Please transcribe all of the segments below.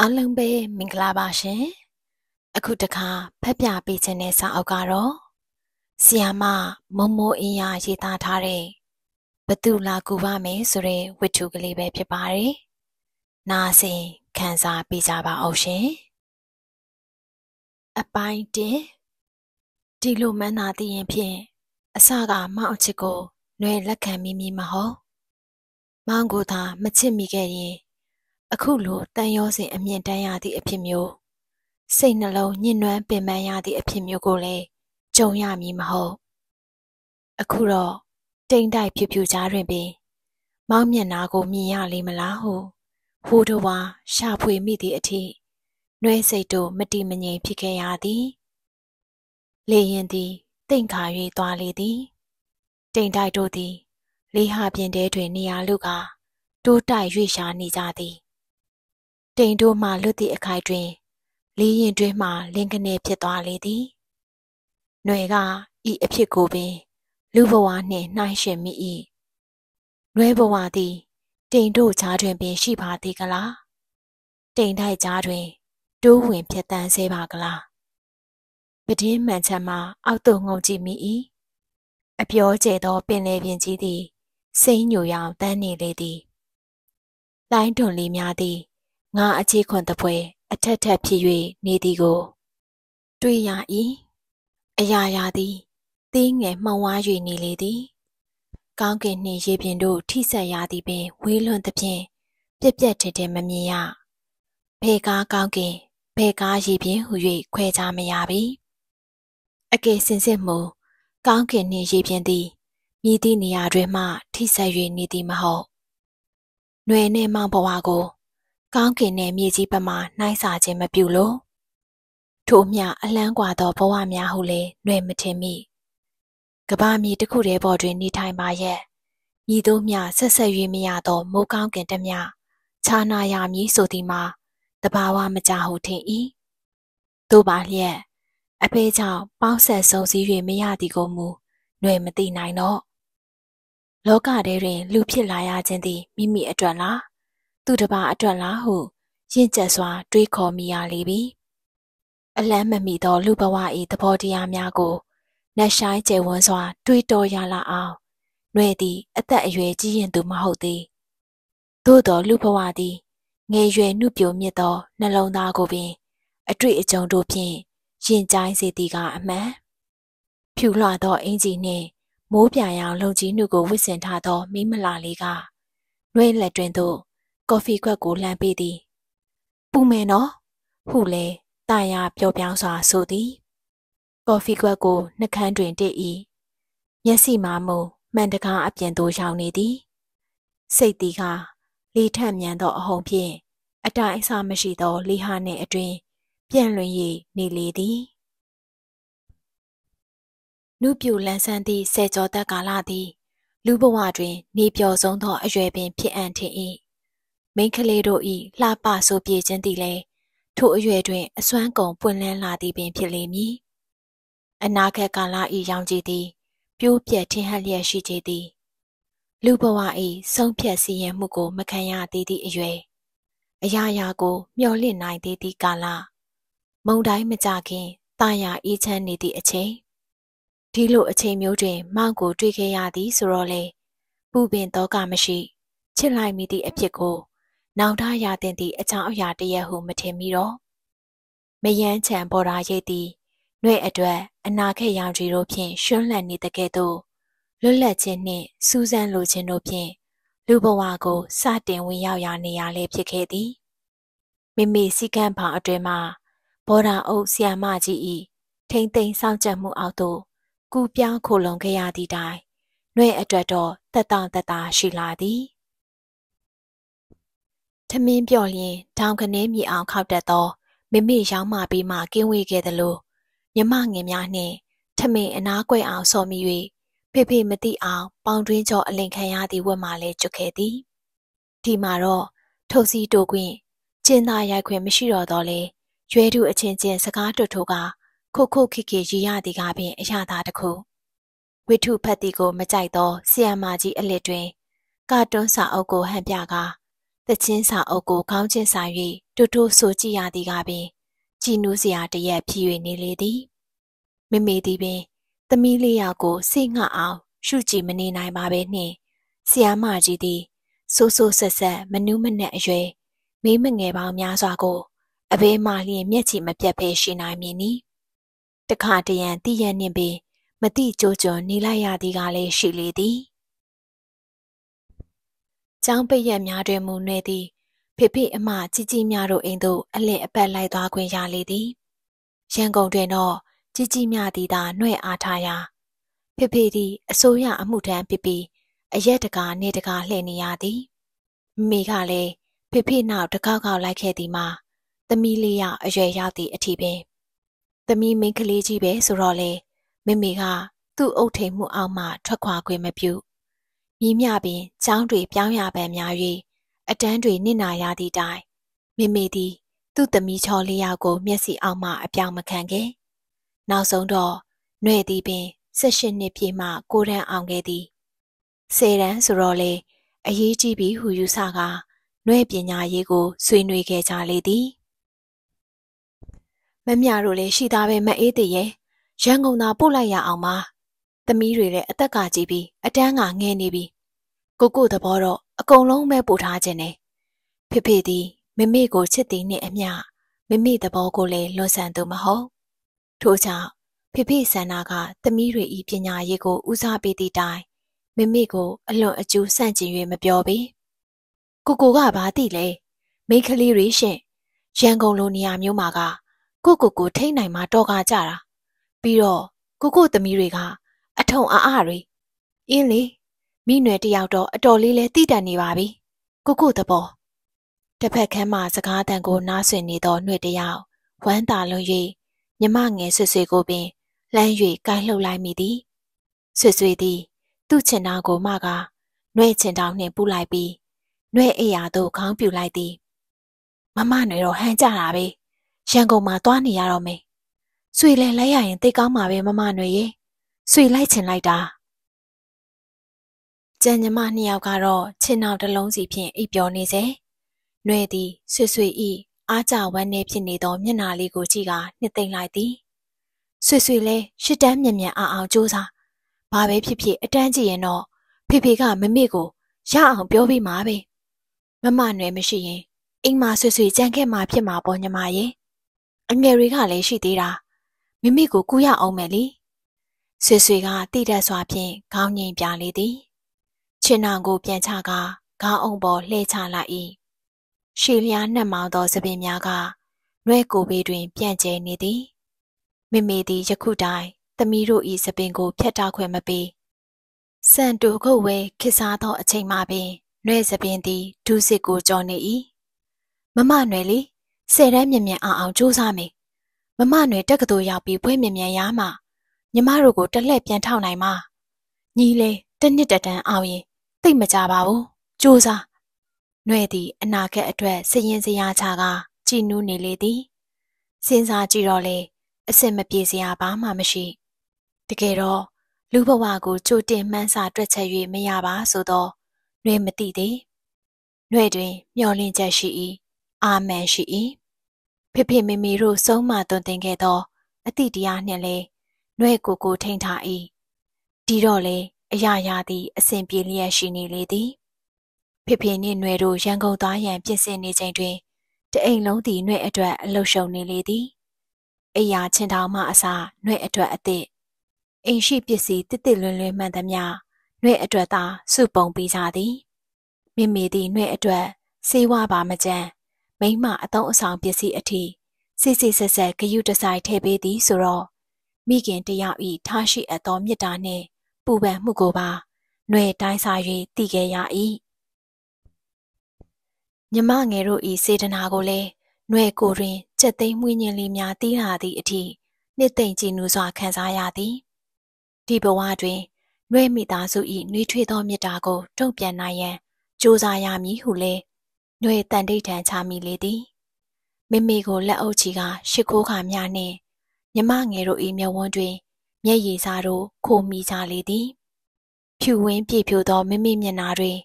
အားလုံးပဲမင်္ဂလာပါရှင်အခုတခါဖတ်ပြပေးခြင်းတဲ့စာအုပ်ကတော့ဆီယာမမမိုးအင်းရရေးသားထားတဲ့ဘသူလာကူပါမယ်ဆိုတဲ့ဝတ္ထုကလေးပဲဖြစ်ပါတယ်နားဆင်ခံစားပေးကြပါအောင်ရှင်အပိုင်းတင်ဒီလိုမှန်းသာသိရင်ဖြင့်အစကမောင်အချစ်ကိုနှွေလက်ခံမိမိမဟုတ်မောင်ကိုသာမချစ်မိခဲ့ရင် အခုလိုတန်ရောစင်အမြင့်တန်းရသည့်အဖြစ်မျိုးစိတ်နှလုံးညှဉ်းနှွမ်းပင်ပန်းရသည့်အဖြစ်မျိုးကိုလည်းကြုံရမည်မဟုတ်အခုတော့တိမ်တိုက်ဖြူဖြူကြားတွင်ပင် မောင်းမျက်နာကိုမြင်ရလိမ့်မလားဟုဟိုးတော်ဝါရှာဖွေမိသည့်အထိနှွဲစိတ်တို့မတိမငြိမ်ဖြစ်ခဲ့ရသည်လေရင်သည်တိမ်ခါ၍သွားလေသည်တိမ်တိုက်တို့သည်လေးဟာပြင်တဲတွင်နေရာလူကတိုးတိုက်ရွေ့ရှာနေကြသည် တိမ်တို့မှလွတ်သည့်အခိုက်တွင် လေးရင်တွင်မှလင်းကနေဖြစ်သွားလေသည်။ຫນွေကဤအဖြစ်ကိုပင် လူဘဝနှင့်နှိုင်းယှဉ်မိ၏။နွဲဘဝသည်တိမ်တို့ကြားတွင်ပင်ရှိပါသေးကလား။တိမ်တိုက်ကြားတွင်တိုးဝင်ဖြစ်တန်းစေပါကလား။ပဒင်းမှန်ချက်မှအောက်သို့ငုံကြည့်မိ၏။အပြောကျဲသောပင်လေပြင်ကြီးသည်စိမ့်ညိုရောင်တန်းနေလေသည်။လိုင်းတွန်လေးများသည် ငါအခြေခွန်တပွဲအထက်ထက်ဖြစ်၍နေသည်ကို တွေ့ရ၏အရာရာသည်သေးငယ်မှောင်ဝါး၍နေလေသည်ကောင်းကင်နှင့်ရေပြင်တို့ထိဆက်ရသည်ပင်ဝေးလွန်သဖြင့်ပြက်ပြက်ထထမမြင်ရဖေကားကောင်းကင်ဖေကားရေပြင်ဟု၍ခွဲခြားမရပြီအကယ်စင်စစ်မူကောင်းကင်နှင့်ရေပြင်သည်မြည်သည့်နေရာတွင်မှထိဆက်၍နေသည်မဟုတ်။ຫນွေနှင့်မောင်ဘဝကို ကောင်းကင်နဲ့မြေကြီးဘက်မှနှိုင်းစာခြင်းမပြုလို့ထို့အမျှအလန်းကွာသောဘဝများဟုလည်းနှွယ်မထင်မိကဘာမြေတစ်ခုတည်းပေါ်တွင်နေထိုင်ပါရဲ့မြည်တို့မြဆက်ဆက်၍မရသောမိုးကောင်းကင်တမျှခြာနာရမည်ဆိုသည်မှာတဘာဝမကြဟုထင်၏တို့ပါလျက်အဖေကြောင့်ပေါင်းဆက်စုံစည်း၍မရသည်ကိုမူຫນွယ်မသိနိုင်တော့လောကထဲတွင် လူဖြစ်လာရခြင်းသည်မိမိအတွက်လား သူတပါအတွက်လားဟုရင့်ကျက်စွာ တွေးခေါ်မိရလေပြီအလန်းမမီသောလူဘဝ၏သဘောတရားများကိုနှက်ဆိုင်ကျယ်ဝန်းစွာ တွေးတောရလာအောင်ຫນွေသည် အသက်အရွယ်ကြီးရင်သူမဟုတ်သည်သို့တော်လူဘဝသည်ငယ်ရွယ်နှုပြိုမြင့်သောနှလုံးသားကိုပင် အတွေ့အကြုံတို့ဖြင့်ရင်ကြိုင်းစေသည်ကအမှန်ဖြူလွှသောအင်ဂျီနှင့်မိုးပြရောင်လုံကြီးနှုကိုဝစ်ဆင်ထားသောမိမလာလေးကနှွေးလက်တွင်သို့ ကော်ဖီခွက်ကိုလှမ်းပေးသည်ပူမယ်နော်ဟုလေတာယာပျော်ပြောင်းစွာဆိုသည်ကော်ဖီခွက်ကိုနှကန်းတွင်တစ်၏မျက်စိမှမုံမှန်တကားအပြင်သို့ရောက်နေသည်စိတ်သည်ကလေထက်မြန်သောအဟုန်ဖြင့်အတိုင်းအဆမရှိသောလေဟာနှင့်အတွင်ပြန့်လွင်၍နေလေသည်နုပြူလန်းဆန်းသည့်ဆယ်ကျော်သက်ကာလသည် လူဘဝတွင် နေပျော်ဆုံးသောအရွယ်ပင်ဖြစ်အပ်ထင်၏ မိန်းကလေးတို့၏လှပဆိုပြေခြင်းသည်လည်းထိုအရွယ်တွင်အစွမ်းကုန်ပွင့်လန်းလာသည်ပင်ဖြစ်လိမ့်မည်။အနာဂတ်ကာလ၏ရောင်ခြည်သည်ပြိုးပြက်ထင်ဟပ်လျက်ရှိကြသည်။လူဘဝ၏ဆုံးဖြတ်စီရင်မှုကိုမခံရသေးသည့်အရွယ်အရာရာကိုမျှော်လင့်နိုင်သေးသည့်ကာလမုံတိုင်းမကြခင်တာယာအေးချမ်းနေသည့်အချိန်ဒီလိုအချိန်မျိုးတွင်မောင်ကိုတွေ့ခဲ့ရသည်ဆိုတော့လေပူပင်တော့ကမရှိချစ်လိုက်မိသည့်အဖြစ်ကို နောင်တရတင်သည့်အကြောင်းအရာတရက်ဟုမထင်မိတော့မယန်းချံပေါ်တာရိပ်သည်နှွဲ့အတွက်အနာခက်ရောင်ကြီးတို့ဖြင့်ရွှန်းလှန်နေတဲ့ကဲ့သို့လွတ်လပ်ခြင်းနှင့်စူးစမ်းလိုခြင်းတို့ဖြင့်လူဘဝကိုစတင်ဝင်ရောက်ရာနေရာလေးဖြစ်ခဲ့သည်မိမိစီကံဖောင်အတွင်မှဘောဓာအုပ်ဆီယာမကြီး၏ထိမ့်သိမ်းစောင့်ကြပ်မှုအောက်သို့ကူပြောင်းခိုလုံခဲ့ရသည့်တိုင်နှွဲ့အတွက်တော့တက်တောင့်တက်တာရှိလာသည် ထမင်းပြော့လျင်တောင်ကနေမြေအောင်ခောက်တတ်သောမိမိရောင်းမှပြီးမှကင်းဝေးခဲ့သလိုမြမငင်များနှင့်ထမင်းအနားကွယ်အောင်ဆော်မိ၍ဖေဖေမသိအောင်ပေါင်တွင်းကျော်အလင်ခံရသည့်ဝက်မှလည်းကျွတ်ခဲ့သည်ဒီမှာတော့ထုတ်စီတိုခွင့်ကျင်းသားရိုက်ခွင့်မရှိတော့တော့လေရွဲသူအချင်းချင်းစကားတွတ်ထိုးကခုတ်ခုတ်ခိခိရည်ရသည်ကပင်အရာသာတစ်ခုဝိထုဖတ်သည်ကိုမကြိုက်သောဆီယမာကြီးအလစ်တွင်ကာတွန်းစာအုပ်ကိုဟန်ပြကာ တချင်းစာအုပ်ကိုခေါင်းချင်းဆိုင်၍တူတူဆိုကြည့်ရသည်ကပင်ကြည်နူးစရာတရက်ဖြစ်၍နေလေသည်မိမိသည်ပင်သမီးလေးယောက်ကိုစိတ်ငှအောင် ရှုကြည့်မနေနိုင်ပါပဲနှင့်ဆီယာမကြီးသည်ဆိုးဆိုးဆက်ဆက်မနူးမနဲ့အရွယ်မိမငယ်ပေါင်းများစွာကို အဘေးမှလျင်မျက်ချီမပြတ်ဖဲရှိနိုင်မည်နီတခါတရံတည်ရနှင့်ပင်မတိကြိုးကြွနေလိုက်ရသည်ကလည်းရှိလေသည် ကျောင်းပိတ်ရက်များတွင်မူနေသည်ဖေဖေအမကြီးကြီးများတို့အိမ်သို့အလင့်အပတ်လိုက်သွားခွင့်ရလေသည်ရန်ကုန်တွင်တော့ကြီးကြီးများသည်သာနှွဲ့အားထားရာဖေဖေသည်အစိုးရအမှုထမ်းဖြစ်ပြီးအရက်တကာနေတကာလှည့်နေရသည်မိကလည်းဖေဖေနောက်တကောက်ကောက်လိုက်ခဲ့သည်မှာသမီးလေးရအရွယ်ရောက်သည့်အထိပင်သမီးမိန်းကလေးကြီးပဲဆိုတော့လေမိမိကသူ့အုပ်ထိန်မှုအောက်မှထွက်ခွာခွင့်မပြု မိမြပင်ចောင်းတွေပြောင်းရပန်းများ၍အတန်းတွေနစ်နာရသည့်တိုင်မိမိသည် သူ့သမီးချောလေးယောက်ကို မျက်စိအောက်မှအပြောင်မခံခဲ့နောက်ဆုံးတော့ຫນွဲ့သည်ပင်၁၈နှစ်ပြည့်မှကိုရန်အောင်ခဲ့သည်ဆယ်တန်းဆိုတော့လေအရေးကြီးပြီဟုယူဆကာနှွဲ့ပညာရေးကိုဆွေးနွေးခဲ့ကြလေသည်မမြတို့လည်းရှိသားပဲမအေးတည်ရဲ့ရန်ကုန်သာပို့လိုက်ရအောင်ပါ သမီးတွေလည်းအသက်ကကြီးပြီးအတန်းကငဲနေပြီကိုကိုသဘောတော့အကုန်လုံးပဲပို့ထားခြင်းနဲ့ဖေဖေသည်မမေကိုချစ်သည်နှင့်အမျှမမေသဘောကိုလည်းလွန်ဆန်သူမဟုတ်ထို့ကြောင့်ဖေဖေဆန္ဒကသမီးတွေဤပညာရေးကိုဦးစားပေးသည့်တိုင်မမေကိုအလွန်အကျူးဆန့်ကျင်၍မပြောပေကိုကိုကဘာသိလဲမိန်းကလေးတွေရှင့်ရန်ကုန်လိုနေရာမျိုးမှာကကိုကိုကိုထိတ်နိုင်မှတော့ကားကြတာပြီးတော့ကိုကိုသမီးတွေကအ ထုံအားအားတွေအင်းလေမိနွယ်တယောက်တော့အတော်လေးလဲတိတန်နေပါပြီကိုကိုတဘောတစ်ဖက်ခန်းမှာစကားတန်ကိုနားဆွင့်နေသောနှွေတယောက်ဝမ်းသာလွန်၍မြမငယ်ဆွဆွေကိုပင်လှမ်း၍ကိုင်းလှုပ်လိုက်မိသည်ဆွဆွေသည် သူ့ချင်တော်ကိုမှကနှွဲ့ချင်တော်နှင့်ပူလိုက်ပြီးနှွဲ့အိယာသို့ခေါင်းပြူလိုက်သည်မမနွယ်တော့ဟန်ကြတာပဲရန်ကုန်မှာသွားနေရတော့မယ်ဆွေလဲလိုက်ရရင်သိကောင်းမှာပဲမမနွယ်ရေ ဆွေလိုက်ချင်လိုက်တာကျန်ညီမနှစ်ယောက်ကတော့ခြေနောက်တစ်လုံးစီဖြင့်အိပ်ပျော်နေစေ။နှွဲသည်ဆွေဆွေဤအားကြဝမ်းနေဖြစ်နေသောမျက်နာလေးကိုကြည့်ကနှစ်သိမ့်လိုက်သည်။ဆွေဆွေလဲရှစ်တန်းမြင်မြန်အောင်အောင်ကြိုးစား။ဘာပဲဖြစ်ဖြစ်အတန်းကြည့်ရင်တော့ဖေဖေကမမေကိုရအောင်ပြောပြီးမှာပဲ။မမနွယ်မရှိရင်အိမ်မှာဆွေဆွေကြံခဲ့မှာဖြစ်မှာပေါ့ညီမရဲ့။အငယ်တွေကလည်းရှိသေးတာ။မမေကိုကူရအောင်မယ်လေ။ ဆွေဆွေကတိတက်စွာဖြင့်ခေါင်းငိမ်ပြလေသည်။ခြေနှောင်ကိုပြန်ချကာခေါင်းအုံပေါ်လှည့်ချလိုက်၏ရှည်လျားနှက်မောင်းသောသပင်များကနှဲကိုဘေးတွင် ပြန့်ကျဲနေသည်မိမိသည်ယခုတိုင်သမီးတို့၏သပင်ကိုဖျက်တောက်ခွင့်မပေးစံတူခုတ်ဝဲခစ်စားသောအချိန်မှပင်နှဲသပင်သည်ဒုစစ်ကိုကြော်နေ၏မမနွယ်လေးဆယ်တန်းမြင်မြန်အောင်အောင်စူးစမ်းမေမမနွယ်တက္ကသိုလ်ရောက်ပြီးဘွဲ့မြင်မြန်ရမှာ ညီမတို့ကိုတလှည့်ပြန်ထောက်နိုင်မှာညီလေတနစ်တတန်းအောင်ရင်သိမကြပါဘူးစူးစားနှဲ့သည်အနာဂတ်အတွက်စရင်စရာချကကြည်နူးနေလေသည်စဉ်းစားကြည့်တော့လေအစင်မပြေစရာဘာမှမရှိတကယ်တော့လူဘဝကိုကြိုတင်မှန်းဆတွက်ချက်၍မရပါဆိုတော့နှွေမသိသေးနှွေတွင်မျောလင့်ချက်ရှိ၏အာမန်ရှိ၏ဖေဖေမေမေတို့ဆုံးမသွန်သင်ခဲ့သောအတိတရားနှင့်လေ နှွဲကိုကိုထိန်ထား၏ဒီတော့လေအရာရာသည်အစဉ်ပြေလျက်ရှိနေလေသည်ဖေဖေနှင့်နှွဲတို့ရန်ကုန်သားရန်ပြင်ဆင်နေချိန်တွင်တအိမ်လုံးသည်နှွဲအတွက်အလုရှုံနေလေသည်အိယာချင်းထောင်မှအစာနှွဲအတွက်အသည့်အိမ်ရှိပစ္စည်းတစ်တစ်လွင်လွင်မှန်သမျှနှွဲအတွက်သာစုပုံပေးကြသည်မိမိသည်နှွဲအတွက်စေဝါပါမကြံမိမအတုံးအဆောင်ပစ္စည်းအထိစစ်စစ်ဆက်ဆက်ဂယုတဆိုင်ထည့်ပေးသည်ဆိုတော့ မိခင်တယောက်ဤထားရှိအပ်သောမေတ္တာနှင့်ပူပန်မှုကိုပါຫນွေတိုင်းစား၍တည်ခဲ့ရ၏မြမငယ်တို့ဤစေတနာကိုလည်းຫນွေကိုတွင်စက်သိမ်းမှုညင်လေးများတီးလာသည့်အထိနှစ်သိမ့်ကြည်နူးစွာခံစားရသည်ဒီဘဝတွင်နှွေမိသားစု၏နှွေးထွေးသောမေတ္တာကိုတုံ့ပြန်နိုင်ရန်ကြိုးစားရမည်ဟုလဲနှွေတန်တိတ်ထန်ချမိလေသည်မိမိကိုလက်အုပ်ချီကရှ िख ိုးခါများနှင့် မြမငယ်တို့၏မျက်ဝန်းတွင် မျက်ရည်စားတို့ခိုမိကြလေသည်ဖြူဝင်းပြည့်ဖြိုသောမိမိမျက်နာတွင်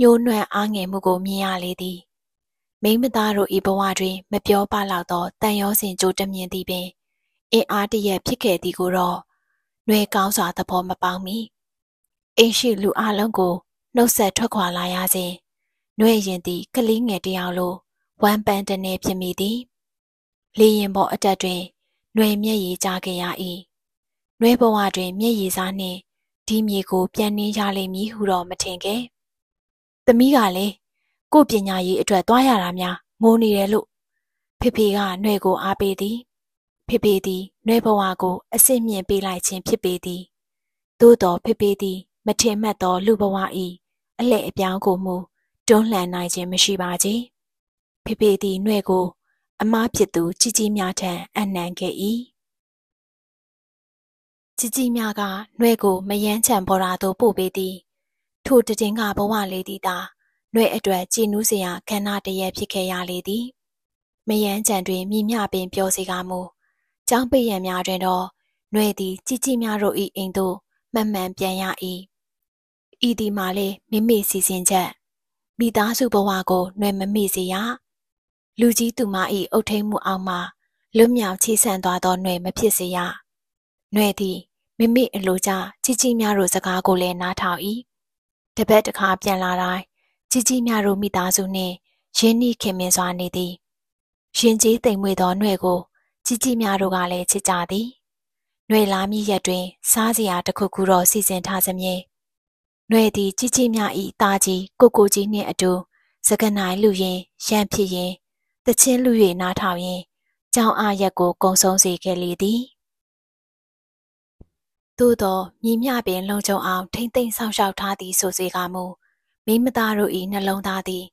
ညှိုးနွမ်းအားငယ်မှုကိုမြင်ရလေသည်မိမသားတို့ဤဘဝတွင် မပြောပလောက်သောတန်ရောစဉ်ကြိုးတမြင်သည်ပင်အင်အားတရက်ဖြစ်ခဲ့သည်ကိုတော့နှွေကောင်းစွာသဘောမပေါက်မီအင်းရှိလူအလုံးကိုနှုတ်ဆက်ထွက်ခွာလာရစဉ်နှွေရင်သည်ကလေးငယ်တယောက်လိုဝမ်းပန်းတနေဖြစ်မိသည်လေရင်ပေါ်အတက်တွင် နှွေမျက်ရည်ကျခဲ့ရ၏နှွေဘဝတွင်မျက်ရည်စားနှင့်ဒီမြေကို ပြန်နှင်းရလိမ့်မည်ဟုတော့မထင်ခဲ့သမီးကလည်းကိုပညာရေးအတွက်သွားရတာများငိုနေတယ်လို့ဖေဖေကနှွေကိုအားပေးသည်ဖေဖေသည်နှွေဘဝကိုအစစ်မြင့်ပေးလိုက်ခြင်းဖြစ်ပေသည်သို့တော်ဖေဖေသည် မထင်မှတ်သောလူဘဝ၏အလဲ့အပြောင်းကိုမူတွန်းလှန်နိုင်ခြင်းမရှိပါကြ။ဖေဖေသည်နှွဲ့ကို အမားဖြစ်သူជីជីများထံအနှံခဲ့၏။ជីជីများကနှွဲ့ကိုမယမ်းချံပေါ်ရာသို့ပို့ပေးသည်။ထိုတည်င်းကဘဝလေးသည်သာနှွဲ့အတွက်ကြည်နူးစရာခန္ဓာတရက်ဖြစ်ခဲ့ရလေသည်။မယမ်းချံတွင်မိမျှပင်ပြောစီကားမူကျောင်းပိယံများတွင်တော့နှွဲ့သည်ជីជីများတို့၏အိမ်သို့မှန်မှန်ပြန်ရ၏ဤဒီမှာလေမိမိစီစဉ်ချက်မိသားစုဘဝကိုနှွယ်မမိစေရ လူကြီးသူမ၏အုတ်ထိန်မှုအောက်မှလွတ်မြောက်ချီးဆန်သွားသောနှွယ်မဖြစ်စေရနှွယ်သည်မိမိအလိုကျကြီးကြီးများတို့စကားကိုလည်းနားထောင်၏တပတ်တစ်ခါပြန်လာတိုင်းကြီးကြီးများတို့မိသားစုနှင့်ရင်းနှီးခင်မင်စွာနေသည်ရင်ကြီးတိမ်မွေသောနှွယ်ကိုကြီးကြီးများတို့ကလည်းချစ်ကြသည်နှွယ်လာမည့်ရက်တွင် စားစရာတစ်ခုခုတော့စီစဉ်ထားစမြဲ။နှွေသည်ကြီးကြီးမြဤသားကြီးကိုကိုကြီးနှင့်အတူစကနိုင်လူရင်ရန်ဖြစ်ရင် တချင်းလူ၍နားထောင်ရင်ကြောင်းအားရက်ကိုကုံဆုံးစေခဲ့လေသည်။သို့သောမြည်မြပင်လုံခြုံအောင်ထိမ့်သိမ့်ဆောင်ရှောက်ထားသည်ဆိုစေကမူမိမသားတို့၏နှလုံးသားသည်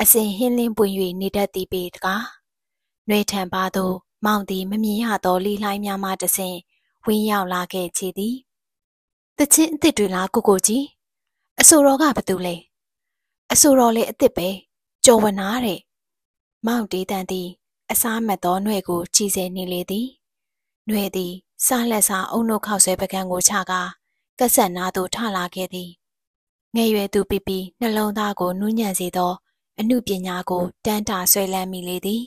အစဉ်ဟင်းလင်းပွင့်၍နေတတ်သည်ပေတကား။နှွေထံပါသို့မောင်သည်မမြင်ရသောလီလှိုင်းများမှတဆင့်ဝင်းရောက်လာခဲ့ချေသည်။တချင်းအစ်စ်တွေလားကိုကိုကြီးအဆိုတော်ကဘာတူလဲအဆိုတော်လေအစ်စ်ပဲကြော်ဝနာတဲ့ မောင်တေးတန်သည် အစားမတ်သောနှွဲ့ကိုကြည်စဲနေလေသည်နှွဲ့သည်စားလက်စားအုံနှုတ်ခောက်ဆွဲပကံကိုချကာကက်ဆက်နာသို့ထလာခဲ့သည်ငယ်ရွယ်သူပီပီနှလုံးသားကိုနူးညံ့စေသော အမှုပညာကိုတန်းတာဆွဲလန်းမိလေသည်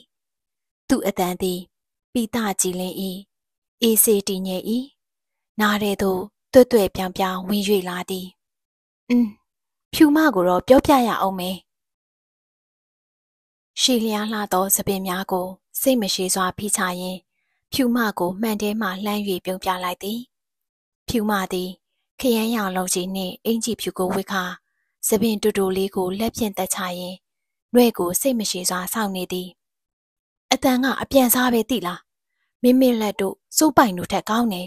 သူ့အတန်သည်ပိတကြည်လင်း၏အေးစေတည်ငြိမ်၏နားတဲ့သို့တွတ်တွဲ့ပြောင်ပြောင်ဝင်၍လာသည်อืมဖြူမကိုတော့ပြောပြရအောင်မယ် ရှီလျားလှသောသပင်များကို စိတ်မရှိစွာဖိချရင်းဖြူမကိုမှန်တဲမှလှမ်း၍ပြုံးပြလိုက်သည်ဖြူမသည်ခရမ်းရောင်လုံးကြီးနှင့်အင်ကြီးဖြူကိုဝစ်ခါသပင်တူတူလေးကိုလက်ဖြင့်တက်ချရင်းနှဲ့ကိုစိတ်မရှိစွာစောင့်နေသည်အတန်ကအပြန်စားပဲတိလားမင်းမင်းလက်တို့စိုးပိုင်တို့ထက်ကောင်းနေ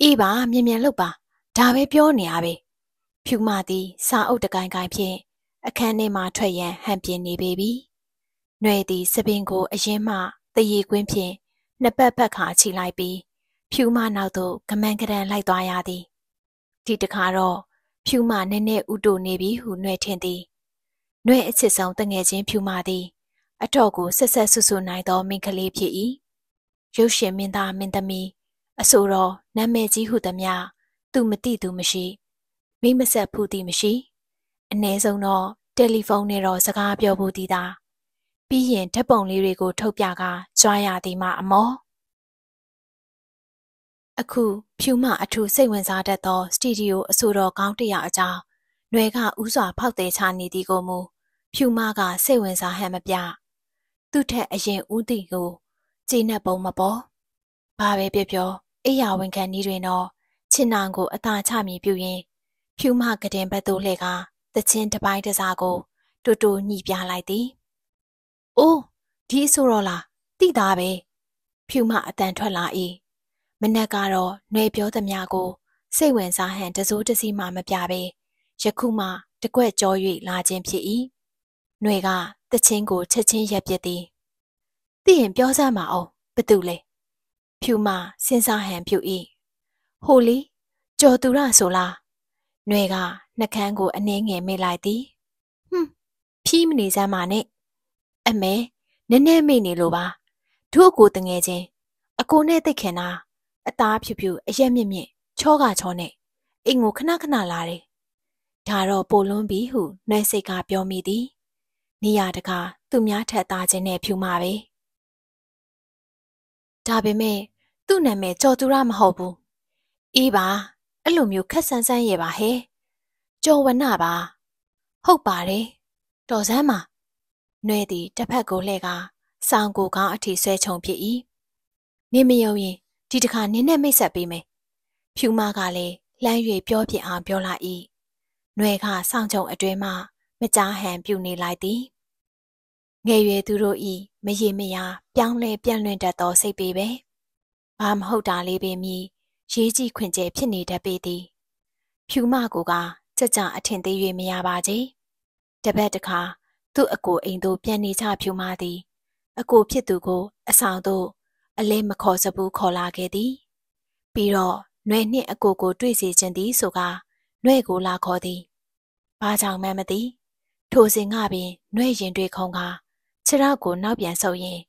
အေးပါမြင်မြန်လုပ်ပါဒါပဲပြောနေရပဲဖြူမသည်စာအုပ်တကိုင်းကိုင်းဖြင့်အခန်းထဲမှထွက်ရန်ဟန်ပြင်းနေပေပြီ။ နှွဲသည်စပင်ကိုအရင်မှတရေကွင်းဖြင့်နှစ်ပတ်ပတ်ခါချိလိုက်ပြီးဖြူမနောက်သို့ကမန်ကရန်လိုက်သွားရသည်။ဒီတခါတော့ဖြူမနည်းနည်းဥတုနေပြီဟုနှွဲထင်သည်။နှွဲအချစ်ဆုံးတငယ်ချင်းဖြူမသည် အတော့ကိုဆက်ဆက်ဆွဆွနိုင်သောမိန်းကလေးဖြစ်၏။ရုပ်ရှင်မင်းသားမင်းသမီးအဆိုတော်နာမည်ကြီးဟုသမျှသူမသိသူမရှိမိမဆက်ဖူးသည်မရှိအ ਨੇ ဆုံးတော့တယ်လီဖုန်းနဲ့တော့စကားပြောဖို့တည်တာ ပြီးရင်ဓာတ်ပုံလေးတွေကိုထုတ်ပြကကြွားရသည်မှအမောအခုဖြူမအထူးစိတ်ဝင်စားတတ်သောစတူဒီယိုအဆိုတော်ကောင်းတရာအကြောင်းຫນွေကဥစွာဖောက်သေးချနေသည်ကိုမူဖြူမကစိတ်ဝင်စားဟန်မပြသူ့ထက်အရင်ဦးတီကိုကြည်နပ်ပုံမပေါ်ဘာပဲပြောပြောအိယာဝန်ခံဤတွင်တော့ချင်နောင်ကိုအသာချမိပြုရင်ဖြူမကတင်ဘက်သို့လှည့်ကတချင်းတပိုင်းတစားကိုတူတူညှိပြလိုက်သည်။ အိုးဒီဆိုတော့လားတိသားပဲဖြူမအတန်ထွက်လာ၏မနက်ကတော့ຫນွေပြောသမျှကိုစိတ်ဝင်စားဟန်တစိုးတစီမှမပြပဲယခုမှတကွက်ကြော၍လာခြင်းဖြစ်၏ຫນွေကတချင်းကိုချက်ချင်းရက်ပြစ်သည်သိရင်ပြောစမ်းပါအောင်ဘသူလဲဖြူမစဉ်းစားဟန်ပြု၏ဟိုလီကြော်သူရဆိုလား။နှွေကနှကန်းကိုအနှင်းငယ်မိလိုက်သည်။ဟွန်းဖြီးမနေစမ်းပါနဲ့။ အမေနည်းနည်းမိနေလို့ပါ။တို့ကိုတငယ်ချင်းအကိုနဲ့တိတ်ခင်တာအသားဖြူဖြူအရက်မြင့်မြင့်ချောကချောနဲ့အိမ်ကိုခဏခဏလာတယ်။ဒဒါတော့ပိုလွန်းပြီဟုနှဲစိတ်ကပြောမိသည်နေရတကာသူများထက်သားခြင်းနဲ့ဖြူမှာပဲဒါပေမဲ့သူ့နာမည်ကြော်သူရမဟုတ်ဘူးအေးပါအဲ့လိုမျိုးခက်ဆန်းဆန်းရဲ့ပါဟဲ့ကြော်ဝနပါဟုတ်ပါတယ်တော်စမ်းပါ နှွဲသည်တစ်ဖက်ကိုလှည့်ကစောင်းကိုကောင်းအထီဆွဲချုံဖြစ်၏နေမယုံရင်ဒီတခါနင်းနဲ့မိတ်ဆက်ပေးမယ်ဖြူမကလည်းလှမ်း၍ပြောပြအောင်ပြောလာ၏နှွဲကစောင်းချုံအတွင်းမှမကြားဟန်ပြုနေလိုက်သည်ငယ်ရွယ်သူတို့ဤမရေမရာပြောင်းလဲပြန့်လွင့်တတ်သောစိတ်ပေပဲဘာမဟုတ်တာလေးပင်မြည်ရေးကြည့်ခွင့်ကျဲဖြစ်နေတတ်ပေသည်ဖြူမကိုကကြကြအထင်သေး၍မရပါကြတပတ်တခါ သူ့အကိုအိမ်သို့ပြန်နေချဖြူမသည်အကိုဖြစ်သူကို အဆောင်သို့အလဲမခေါ်စဘူးခေါ်လာခဲ့သည် ပြီးတော့နှွဲနှင့်အကိုကိုတွေ့စေခြင်းသည်ဆိုကနှွဲကိုလာခေါ်သည်ဘာကြောင့်မှမသိထိုစဉ်ကပင်နှွဲရင်တွေ့ခုံကခြေထောက်ကိုနောက်ပြန်ဆုပ်ရင်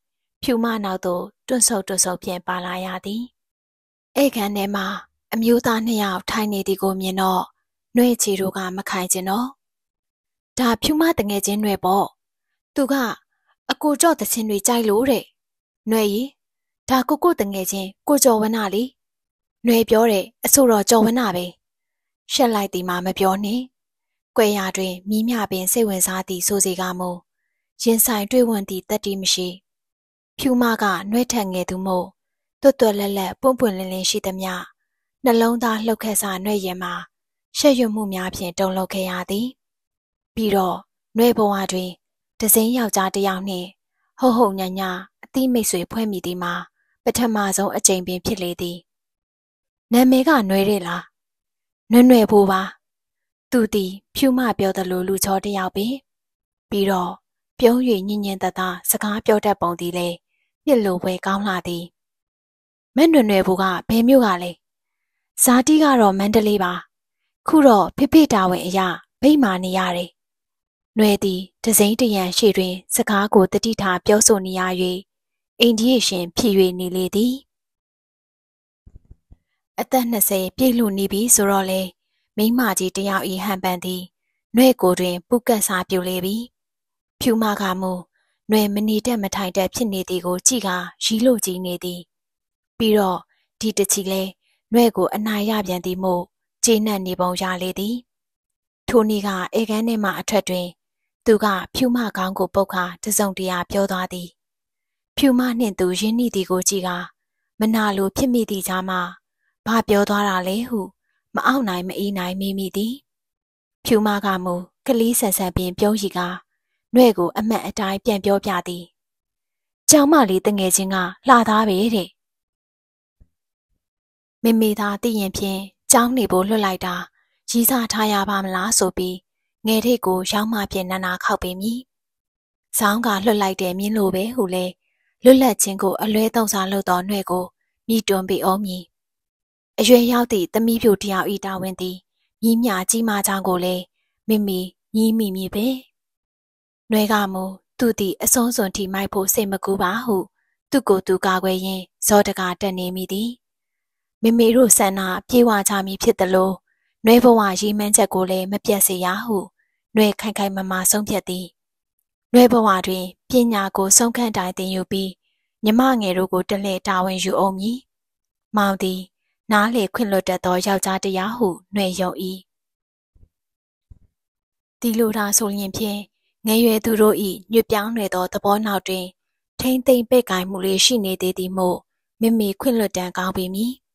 ဖြူမနောက်သို့တွန့်ဆုပ်တွန့်ဆုပ်ပြန်ပါလာရသည်ဧကန်ထဲမှာအမျိုးသားနှစ်ယောက်ထိုင်နေသည်ကိုမြင်တော့နှွဲချီတို့ကမခိုင်ကျင်တော့ ဒါဖြူမတငယ်ချင်းတွေပေါ့သူကအကိုကြော့တချင်းတွေကြိုက်လို့တဲ့နှွဲရီဒါကိုကိုတငယ်ချင်းကိုကျော်ဝနာလေနှွဲပြောတယ်အဆိုတော်ကျော်ဝနာပဲရှက်လိုက်သည်မှမပြောနှင့်ကွယ်ရာတွင်မိမြပင်စိတ်ဝင်စားသည်ဆိုစီကမူရင်ဆိုင်တွေ့ဝန်းသည့်တတိမရှိ ဖြူမကနှွဲထက်ငယ်သူမို့တွတ်တွတ်လက်လက်ပွန့်ပွန့်လင်းလင်းရှိသမျှနှလုံးသားလှုပ်ခက်စာနှွဲ့ရင်မှာရှက်ရွံ့မှုများဖြင့်တုန်လှုပ်ခဲ့ရသည် ပြီးတော့နှွဲ့ဘဝတွင်တစိမ်းယောက်ျားတစ်ယောက်နှင့်ဟုတ်ဟုတ်ညာညာအသီးမိတ်ဆွေဖွဲ့မိသည်မှာပထမဆုံးအကြိမ်ပင်ဖြစ်လေသည်နာမည်ကနှွဲတဲ့လားနွဲ့နွဲ့ဖို့ပါသူသည်ဖြူမပြောသလိုလူချောတစ်ယောက်ပင်ပြီးတော့ပြုံး၍ညင်ညင်တသာစကားပြောတတ်ပုံသည်လေမြစ်လိုပွဲကောင်းလာသည်မဲ့နွယ်နွယ်ဘူကဘယ်မြို့ကလဲဇာတိကတော့မန္တလေးပါ ခုတော့ဖိဖိတာဝင်အရာဗိမာနေရတယ် နွယ်သည်ဒစိမ့်တရံရှေ့တွင် စကားကိုတတိထားပြောဆိုနေရ၍အိန္ဒိယရှင်ဖြစ်၍နေလေသည်အသက်20ပြည့်လူနေပြီဆိုတော့လေမိမကြီးတယောက်ဤဟန်ပန်သည်နှဲ့ကိုတွင် ပုကတ်စားပြိုလေပြီဖြူမကမူနှွယ်မနေတတ်မထိုင်တတ်ဖြစ်နေသည်ကိုကြည့်ကရီးလို့ကြည့်နေသည်ပြီးတော့ဒီတချီလဲနှွဲ့ကိုအနာရပြန်သည်မို့ကျေနပ်နေပုံရလေသည်ထိုနေ့ကအေကန်းထဲမှအထက်တွင် သူကဖြူမကောင်းကိုပုတ်ခါတစုံတရာပြောသွားသည်ဖြူမနှင့်သူရင်းနှီးသည်ကိုကြည့်ကမနာလိုဖြစ်မိသည့်ကြားမှာဘာပြောသွားတာလဲဟု မအောင်နိုင်မအေးနိုင်မိမိသည်ဖြူမကမူကလေးဆန်ဆန်ပင်ပြုံးရီကနှဲ့ကိုအမှတ်အတိုင်းပြန်ပြောပြသည်။ကျောင်းမလေးတငယ်ချင်းကလှသားပဲတဲ့။မိမိသာသိရင်ဖြင့်ကျောင်းနေဖို့လွတ်လိုက်တာရီးစားထားရပါမလားဆိုပြီး ငယ်ထိတ်ကိုရောင်းမှပြင်နန်းနာခောက်ပေးမည်။ဇောင်းကလွတ်လိုက်တယ်မြင်လို့ပဲဟုလဲလွတ်လပ်ခြင်းကိုအလွဲသုံးစားလုပ်သောနှဲ့ကိုမိတွန်းပေးအောင်မည်။အရွယ်ရောက်သည့်သမီးဖြူတယောက်ဤတာဝန်သည်ညီးမြကြီးမားကြောင်းကိုလည်းမိမိညီးမိမိပဲ။နှွဲကမူသူသည်အဆုံးစွန်ထိမိုက်ဖို့စိတ်မကူပါဟု သူ့ကိုယ်သူကာကွယ်ရင်းဇောတကာတက်နေမိသည်မိမိတို့ဆန္ဒပြေဝချမည်ဖြစ်သလို နှွဲဘဝရီမှန်းချက်ကိုလည်းမပြတ်စေရဟုနှွဲခိုင်ခိုင်မာမာဆုံးဖြတ်သည်နှွဲဘဝတွင်ပညာကိုဆုံးခန့်တိုင်သင်ယူပြီးမြမငယ်တို့ကိုတလဲတာဝန်ယူအောင်မည်မောင်သည်နားလေခွင့်လွတ်တတ်သောယောက်ျားတရားဟုနှွဲယုံ၏ဒီလိုသာဆိုရင်ဖြင့်ငယ်ရွယ်သူတို့၏ညွပြောင်းနေသောသဘောနောက်တွင် ထိမ့်သိမ့်ပဲ့ကိုင်မှုလေးရှိနေသေးသည်မို့မိမိခွင့်လွတ်တန်ကောင်းပေမည်။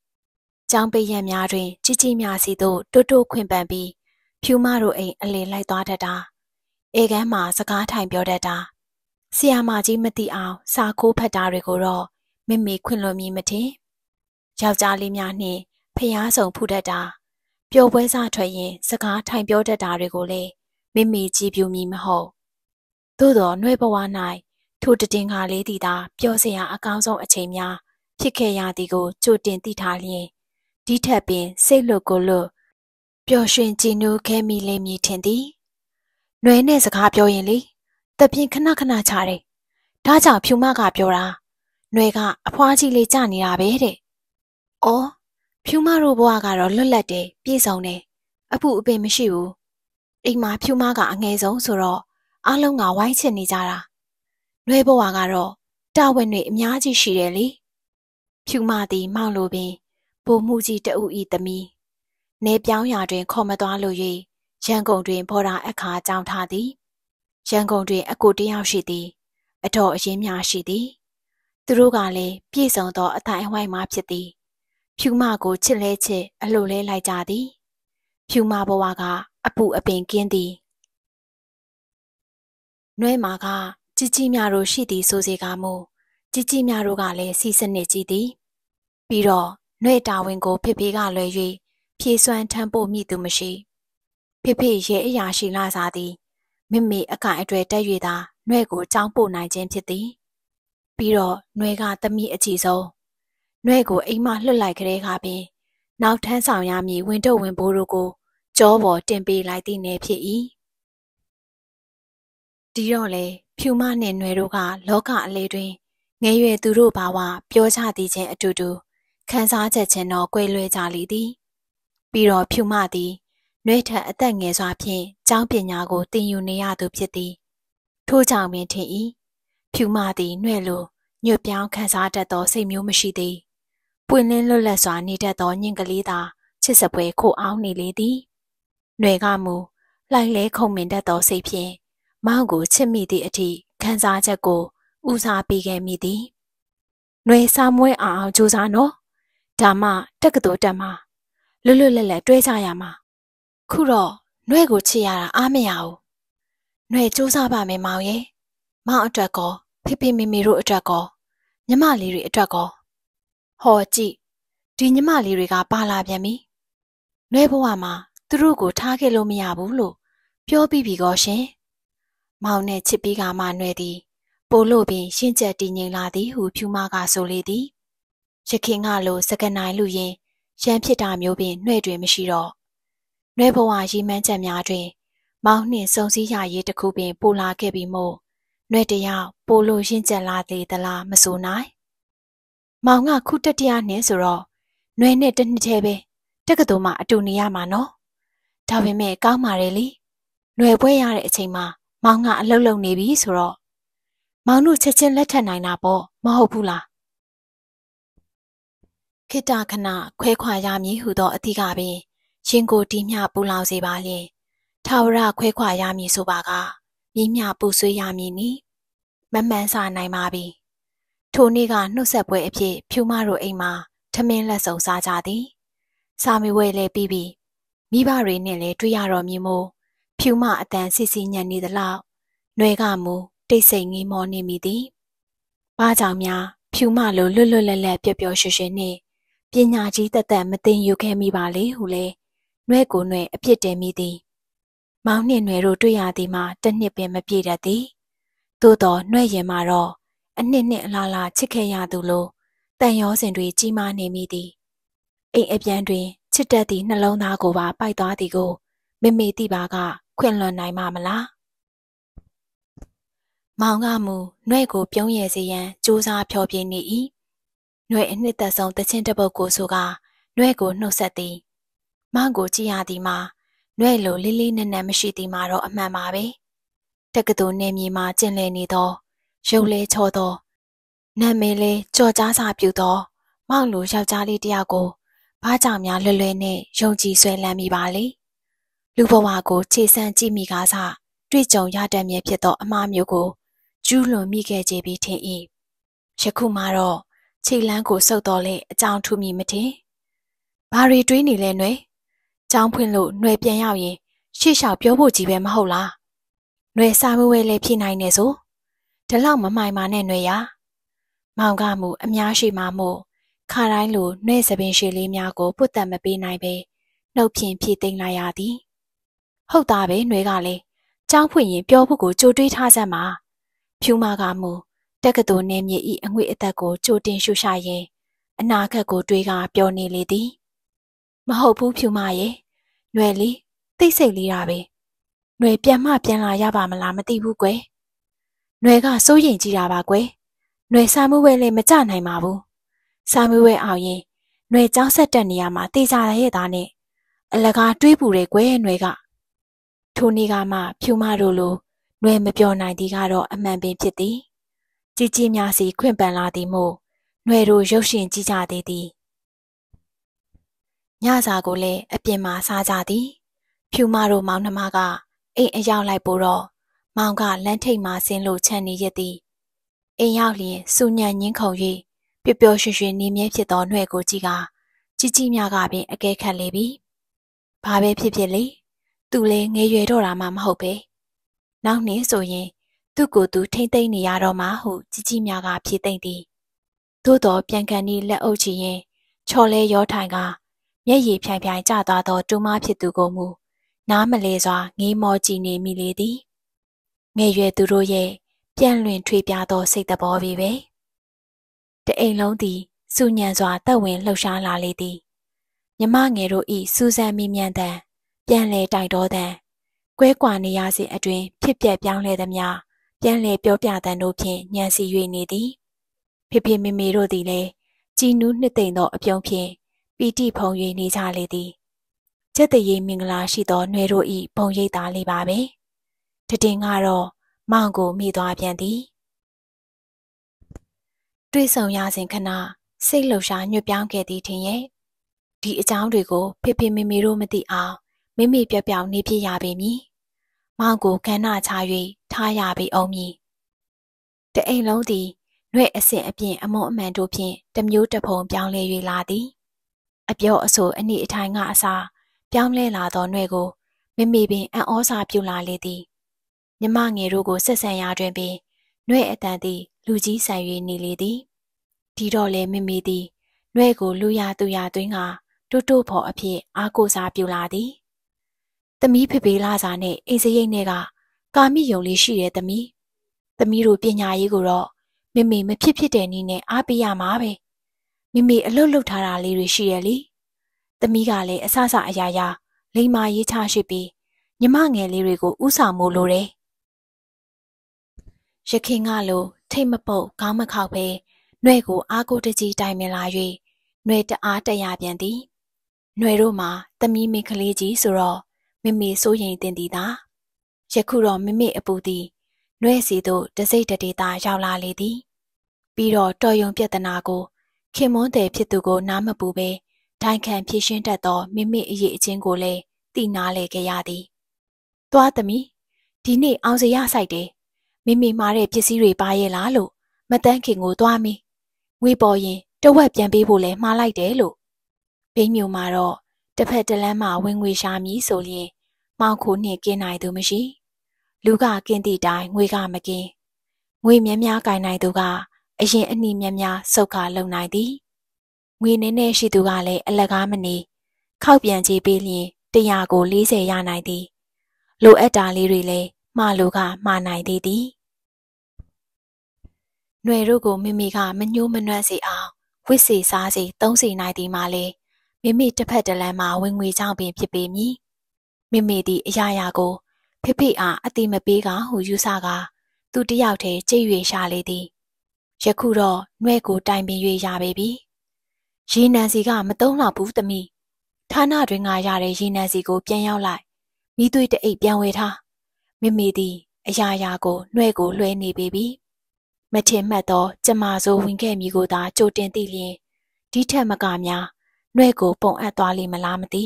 ကျောင်းပိတ်ရများတွင်ကြီးကြီးများစီသို့တိုးတိုးခွင့်ပန်ပြီးဖြူမတို့အိမ်အလေလိုက်သွားတတ်တာ။ဧကန်းမှာစကားထိုင်ပြောတတ်တာ။ဆီယာမကြီးမသိအောင်စာခိုးဖတ်တာတွေကိုတော့မိမိခွင့်လွတ်မည်မထင်။ယောက်ျားလေးများနှင့်ဖျားဆောင်ဖူးတတ်တာ။ပျော်ပွဲစားထွက်ရင် စကားထိုင်ပြောတတ်တာတွေကိုလည်းမိမိကြည်ပြူမည်မဟုတ်သို့တော်နှွဲဘဝ၌ထိုတည်ငါလေးသည်သာပြောစရာအကောင်းဆုံးအချိန်များဖြစ်ခဲ့ရသည်ကိုကြိုတင်သိထားလျင် ဒီထက်ပင်စိတ်လွတ်ကိုလွတ်ပျော်ရွှင်ကြည်နူးခဲမိလိမ့်မည်ထင်သည်နှွဲနဲ့စကားပြောရင်လေတပြင်းခဏခဏချတယ်ဒါကြောင့်ဖြူမကပြောတာနှွဲကအဖွားကြီးလေးကြနေတာပဲတဲ့။အော်ဖြူမတို့ဘဝကတော့လွတ်လပ်တယ်ပြည့်စုံတယ်အဖူအပင်မရှိဘူးအိမ်မှာဖြူမကအငယ်ဆုံးဆိုတော့အားလုံးကဝိုင်းချစ်နေကြတာ။နှွဲဘဝကတော့တာဝန်တွေအများကြီးရှိတယ်လေ။ဖြူမသည်မောင်လိုပင် ဘိုလ်မှုကြီးတအူဤသမီးနေပြောင်းရာတွင် ခေါ်မသွားလို၍ရန်ကုန်တွင်ဘော်ဒါအခါကြောင်းထားသည်။ရန်ကုန်တွင် အကိုတယောက်ရှိသည်။အတော်အရင်များရှိသည်။သူတို့ကလည်းပြည့်စုံသောအထိုင်အဝိုင်းမှဖြစ်သည်။ဖြူမကိုချစ်လဲချစ်အလိုလဲလိုက်ကြသည်။ဖြူမဘဝကအပူအပင်ကင်းသည်နှွဲမာကជីជីများတို့ရှိသည်ဆိုစေကားမူជីជីများတို့ကလည်းစီစနစ်ကြီးသည်ပြီးတော့ နှွဲတာဝန်ကိုဖေဖေကလွယ်၍ဖြည့်စွမ်းထမ်းပို့မိသူမရှိဖေဖေရဲ့အရာရှိလာစားသည်မိမိအကန့်အတွေ့တက်၍သာနှွဲကိုကြောင်းပို့နိုင်ခြင်းဖြစ်သည်ပြီးတော့နှွဲကသမီးအကြည့်ဆုံးနှွဲကိုအိမ်မလွတ်လိုက်ကြတဲ့အခါပင်နောက်ထမ်းဆောင်ရမည်ဝင်တော့ဝင်ဘိုးတို့ကိုကြောပေါ်တင်ပေးလိုက်သည့်နယ်ဖြစ်၏ဒီတော့လေဖြူမနှင့်ຫນွယ်တို့ကလောကအလေးတွင်ငယ်ရွယ်သူတို့ဘာဝပြောချသည်ချင်းအတူတူ ခန်းစားချက်ချင်းတော့ကွေလွဲကြလေသည် ပြီးတော့ဖြူမသည်နှွေးထက်အသက်ငယ်စွာဖြင့်ကျောင်းပညာကိုသင်ယူနေရသူဖြစ်သည် ထို့ကြောင့်ပင်ထင်၏ဖြူမသည်နှွေလိုညွတ်ပြောင်းခန်းစားတတ်သောစိတ်မျိုးမရှိသည်ပွင့်လင်းလွတ်လပ်စွာနေတတ်သောညင်ကလေးသာချစ်စပွဲခိုအောင်းနေလေသည်။နှွယ်ကမူလိုက်လဲခုံမင်တတ်သောစိတ်ဖြင့်မောင်ကိုချစ်မိသည့်အထိခံစားချက်ကိုဦးစားပေးခဲ့မိသည်။နှွယ်စာမွေးအောင်အောင်ကြိုးစားနော် ဒါမှတက္ကသိုလ်တက်မှာလွတ်လွတ်လပ်လပ်တွဲကြရမှာခုတော့နှွဲကိုချစ်ရတာအားမရဘူးနှွဲစူးစမ်းပါမယ်မောင်ရဲ့မောင်အတွက်ကောဖေဖေမေမေတို့အတွက်ကောညီမလေးတွေအတွက်ကောဟော်ကြည့်ဒီညီမလေးတွေကပါလာပြန်ပြီနှွဲဘဝမှာသူတို့ကိုထားခဲ့လို့မရဘူးလို့ပြောပြီးပြီကောရှင်မောင်နဲ့ချစ်ပြီးကမှနှွဲသည်ပို့လို့ပင်ရှင်းချက်တည်ငြိမ်လာသည်ဟုဖြူမကဆိုလေသည် ရခင်ကလိုစကနိုင်လူရင်ရန်ဖြစ်တာမျိုးပင်နှွဲတွင်မရှိတော့။နှွဲဘဝရီမှန်းချက်များတွင် မောင်နှင့်စုံစည်းရရေးတစ်ခုပင်ပိုလာခဲ့ပြီးမို့နှွဲတယောက်ပိုလို့ရှင်းချက်လာသေးသလားမဆိုနိုင်။မောင်ကခုတတိယနှစ်ဆိုတော့နှွဲနဲ့တစ်နှစ်တည်းပဲတက္ကသိုလ်မှာအတူနေရမှာနော်ဒါပေမဲ့ကောင်းပါတယ်လေຫນွယ်ပွဲရတဲ့အချိန်မှာမောင်ကအလုတ်လုံနေပြီဆိုတော့မောင်တို့ချက်ချင်းလက်ထပ်နိုင်တာပေါ့မဟုတ်ဘူးလား ခိတခဏခွဲခွာရမည်ဟုသောအသည့်ကပင်ရှင်ကိုတီးမြပူလောင်စေပါလျင်ထာဝရခွဲခွာရမည်ဆိုပါကမြင်းမြပူဆွေးရမည်နီမမှန်စာနိုင်ပါပြီထိုနေ့ကနှုတ်ဆက်ပွဲအဖြစ်ဖြူမတို့အိမ်မှာထမင်းလက်စုံစားကြသည်စာမေဝဲလည်းပြီးပြီမိဘတွေနဲ့လည်းတွေ့ရတော့မြင်မို့ဖြူမအတန်စီစီညံ့နေသလောက်ຫນွေကမူတိတ်ဆိတ်ငေးမောနေမိသည်။ဘာကြောင့်များဖြူမလိုလွတ်လွတ်လပ်လပ်ပျော်ပျော်ရွှင်ရွှင်နှင့် ပညာကြီးတသက်မသိယူခဲ့မိပါလေဟုလဲနှွဲကိုနှွဲအပြစ်တင်မိသည်။မောင်နှင့်နှွဲတို့တွေ့ရသည်မှာတစ်နှစ်ပင်မပြည့်တတ်သည်။သို့တော်နှွဲရင်မှာတော့အနှစ်နှစ်အလားလားချစ်ခဲ့ရသူလိုတန်ရောစင်တွေကြီးမားနေမိသည်။အိမ်အပြန်တွင်ချစ်တတ်သည့်နှလုံးသားကိုပါပိုက်သွားသည်ကိုမေမေတိပါက ခွင့်လွန်နိုင်မှာမလားမောင်ကမူနှဲ့ကိုပြုံးရစေရန်စူးစမ်းဖျော်ပြနေ၏ နှဲ့အနှစ်သက်ဆုံးတချင်းတပုတ်ကိုဆိုကနှဲ့ကိုနှုတ်ဆက်သည်မောင်ကိုကြည့်ရသည်မှာနှဲ့လိုလေးလေးနက်နက်မရှိသည်မှာတော့အမှန်ပါပဲတက္ကသိုလ်နေမြေမှာကျင်လည်နေသောရုပ်လဲချောသောနာမည်လေးကြော်ကြားစာပြုသောမောင်လိုယောက်ျားလေးတယောက်ကိုဘာကြောင့်များလွယ်လွယ်နဲ့ယုံကြည်ဆွဲလန်းမိပါလေလူဘဝကိုခြေဆန်းကြည့်မိကားစတွေ့ကြုံရတတ်မြဲဖြစ်သောအမှားမျိုးကိုကျူးလွန်မိခဲ့ကြပြီးထင်၏ယခုမှတော့ ခြေလန်းကိုစုပ်တော်လဲအကြောင်းထူမိမထင်ဘာတွေတွေးနေလဲနှွေကြောင်းဖွင့်လို့နှွေပြန်ရောက်ရင်ရှေ့လျှောက်ပြောဖို့ကြီးပဲမဟုတ်လားနှွေစာမွေးလဲဖြစ်နိုင်နေဆိုဒီလောက်မမှိုင်မာနဲ့နှွေရမောင်ကမူအများရှိမှမို့ခါတိုင်းလိုနှဲ့စပင်ရှည်လေးများကိုပုတ်တက်မပေးနိုင်ပဲနှုတ်ဖြင့်ဖြည့်သိမ့်လိုက်ရသည်ဟုတ်သားပဲနှွေးကလည်းကြောင်းဖွင့်ရင်ပြောဖို့ကိုကြိုတွေးထားစမ်းပါဖြူမာကမူ တက္ကသိုလ်နေမြေဤအငွေအသက်ကိုကြိုတင်ရှုရှာရင်အနာဂတ်ကိုတွေးကပြောနေလေသည်မဟုတ်ဘူးဖြူမာရဲ့နှွယ်လေးသိစိတ်လေးတာပဲနှွယ်ပြန်မှပြန်လာရပါမလားမသိဘူးကွယ်နှွယ်ကစိုးရင်ကြည့်တာပါကွယ်နှွယ်ဆာမှုဝဲလေးမကြနိုင်ပါဘူးဆာမှုဝဲအောင်ရင်နှွယ်ကြောင်းဆက်တက်နေရမှာတေချာရဲ့သားနဲ့အလကားတွေးပူတယ်ကွယ်နှွယ်ကထိုနေ့ကမှဖြူမတို့လိုနှွယ်မပြောနိုင်သည်ကတော့အမှန်ပင်ဖြစ်သည် ကြီးကြီးများစီခွင့်ပန်လာသည်မို့နှွယ်တို့ရုပ်ရှင်ကြည့်ကြသေးသည်ညစာကိုလည်းအပြင်မှာစားကြသည် ဖြူမတို့မောင်နှမကအိမ်အရောက်လိုက်ပို့တော့မောင်ကလမ်းထိပ်မှာဆင်းလို့ခြံနေရသည်အိမ်ရောက်လျင်စူညံညင်းခုန်၍ပျော်ပျော်ရွှင်ရွှင်နေမြဲဖြစ်သောနှွဲ့ကိုကြည့်ကကြီးကြီးများကပင်အကဲခတ်လေပြီ။ဘာပဲဖြစ်ဖြစ်လေသူလည်းငယ်ရွယ်တော့တာမှမဟုတ်ပဲ။နောက်နေ့ဆိုရင် သူ့ကိုယ်သူထိမ့်သိမ့်နေရတော့မှဟုကြီးကြီးများကဖြေသိမ့်သည်။သို့တော်ပြန်ကန်ဤလက်အုပ်ချရင်ချော်လဲရောထိုင်ကမျက်ရည်ဖြိုင်ဖြိုင်ကျသွားသောတူမဖြစ်သူကိုမူနားမလဲစွာငေးမောကြည့်နေမိလေသည်။ငယ်ရွယ်သူတို့ရဲ့ပြန့်လွင်ထွေပြသောစိတ်တဘောပဲပဲ။တအိမ်လုံးသည်စူညံစွာတက်ဝင်လှုပ်ရှားလာလေသည်မြမငယ်တို့ဤစူးစမ်းမိမြန်တံပြန်လေတိုက်တော်တံကွဲကွာနေရစဉ်အတွင်ဖြစ်ပျက်ပြောင်းလဲသမျှ ပြန်လေပြောပြတန်တို့ဖြင့်ညံစီ၍နေသည်ဖေဖေမေမေတို့သည်လည်းကြည်နူးနှစ်သိမ့်သောအပြုံးဖြင့်ပီတိဖုံ၍နေကြလေသည်ကျက်တရေမင်္ဂလာရှိသောနှွေတို့ဤဘုံရိပ်သားလေးပါပဲတတင်ကတော့မောင်ကိုမိသွားပြန်သည်တွေ့ဆုံရစဉ်ခဏစိတ်လှုပ်ရှားညွတ်ပြောင်းခဲ့သည်ထင်ရဲ့ဒီအကြောင်းတွေကိုဖေဖေမေမေတို့မသိအောင်မိမိပြောပြောင်းနေဖြစ်ရပေမည်မောင်ကိုခန္ဓာချ၍ ထားရပေအောင်မည်တအိမ်လုံးသည်နှဲ့အဆင့်အပြင်အမုံအမှန်တို့ဖြင့်တမျိုးတဖုံပြောင်းလဲ၍လာသည် အပြောအဆိုအနိအထိုင်ကအစာပြောင်းလဲလာသောနှဲ့ကိုမိမိပင်အံ့ဩစာပြုလာလေသည်မြမငယ်တို့ကိုဆက်ဆံရာတွင်ပင်နှဲ့အတန်သည်လူကြီးဆန်၍နေလေသည်ဒီတော့လေမိမိသည်နှဲ့ကိုလူရသူရသွင်းကတိုးတိုးဖော်အဖြစ်အားကိုးစားပြူလာသည်သမီးဖေဖေလာစာနဲ့အိမ်စရိတ်နဲ့က ကာမိယုံလေးရှိတဲ့သမီးသမီးတို့ပညာရေးကိုတော့မိမိမဖြစ်ဖြစ်တဲ့နည်းနဲ့အားပေးရမှာပဲမိမိအလုတ်လုတ်ထားတာလေးတွေရှိရလေသမီးကလည်းအဆအဆအရာရာလိမ္မာရေးချရှိပြီးညီမငယ်လေးတွေကိုဥဆောင်မို့လိုတယ်ရခင်ကလိုထိတ်မပုတ်ခေါင်းမခောက်ပဲနှွဲကိုအားကိုတကြီးတိုင်မလာ၍နှွဲတအားတရပြန်သည်နှွဲတို့မှာသမီးမိကလေးကြီးဆိုတော့မိမိစိုးရိမ်တင်သည်သာ ယခုတော့မိမိအပူသည်နှွဲစီသို့တစိတ်တဒေတာရောက်လာလေသည် ပြီးတော့တော်ယုံပြဿနာကိုခင်မွန်းတဲ့ဖြစ်သူကိုနားမပူပဲဒိုင်ခံဖြည့်ရှင်းတတ်သောမိမိအရေးအချင်းကိုလည်းသိနာလေခဲ့ရသည်။သွားသမီးဒီနေ့အောင်စရဆိုင်တယ်မိမိမှားတဲ့ပစ္စည်းတွေပါရဲ့လားလို့မတန်းခင်ကိုသွားမိငွေပေါ်ရင်တဝက်ပြန်ပေးဖို့လဲမှားလိုက်တယ်လို့ဘိန်းမျိုးမှာတော့တစ်ဖက်တစ်လမ်းမှာဝင်ငွေရှာမည်ဆိုရင်မောင်ခိုနှင့်กินနိုင်သူမရှိ လူကကင်းသည့်တိုင်ငွေကမကင်းငွေများများကင်နိုင်သူကအရင်အနှီးများများစုပ်ခါလုံနိုင်သည်ငွေနည်းနည်းရှိသူကလည်းအလကားမနေခောက်ပြန်ချေပေးလျင်တရာကို40ရနိုင်သည်လိုအပ်တာလေးတွေလည်းမှားလိုကမှားနိုင်သေးသည်ຫນွေတို့ကိုမိမိကမညှိုးမနှွက်စေအောင်ဝစ်စေစားစေသုံးစေနိုင်သည်မှာလေမိမိတစ်ဖက်တစ်လမ်းမှာဝင်ငွေကြောင့်ပင်ဖြစ်ပေမည်မိမိသည်အရာရာကို ဖိဖိအားအတိမပေးကဟုယူဆကသူတယောက်တည်းကြိတ်၍ရှာလေသည်။ယခုတော့နှဲ့ကိုတိုင်ပင်၍ရပေပြီ။ရေနံစီကမတုံးတော့ဘူးသမီး။ဌာနတွင်ကရတဲ့ရေနံစီကိုပြန်ရောက်လိုက်။မိသွေးတအိတ်ပြန်ဝေထားမိမိသည်အရာရာကိုနှဲ့ကိုလွှဲနေပေပြီမထင်မှတ်သောကျမဆိုးဝင်ခဲ့မိကိုသာကြိုတင်သိလျင်ဒီထက်မကများနှဲ့ကိုပုံအပ်သွားလိမ့်မလားမသိ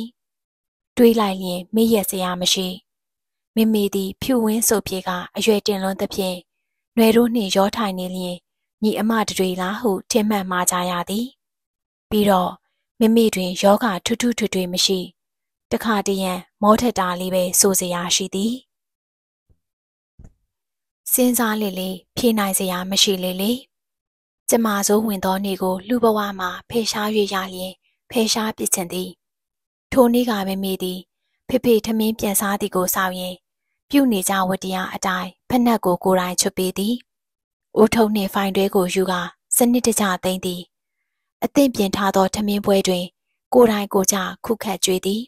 တွေးလိုက်လျင်မေ့ရစရာမရှိ မိမိသည်ဖြူဝင်းဆိုပြေကအရွယ်တင်လွန်းသဖြင့်နှွယ်တို့နှင့်ရောထိုင်နေလျင်ညီအမတွေလားဟုထင်မှတ်မှားကြရသည်ပြီးတော့မိမိတွင်ယောဂထူးထူးထွေထွေမရှိတခါတရံမောထက်တာလေးပဲစိုးစရာရှိသည်စဉ်းစားလေလေဖြေနိုင်စရာမရှိလေလေကျမစိုးဝင်သောနေ့ကိုလူဘဝမှာဖေရှား၍ရလျင်ဖေရှားပြစ်ချင်သည်ထိုနေ့ကပဲမိသည်ဖေဖေထမင်းပြန်စားသည်ကိုစောင့်ရင် ပြုနေကြဝတရားအတိုင်းဖက်နှက်ကိုကိုယ်တိုင်ချွတ်ပေးသည်အိုးထုံနှင့်ဖိုင်တွဲကိုယူကာစနစ်တကျသိမ့်သည်အသင့်ပြင်ထားသောထမင်းပွဲတွင် ကိုယ်တိုင်ကိုကြခုခတ်ကြွေးသည်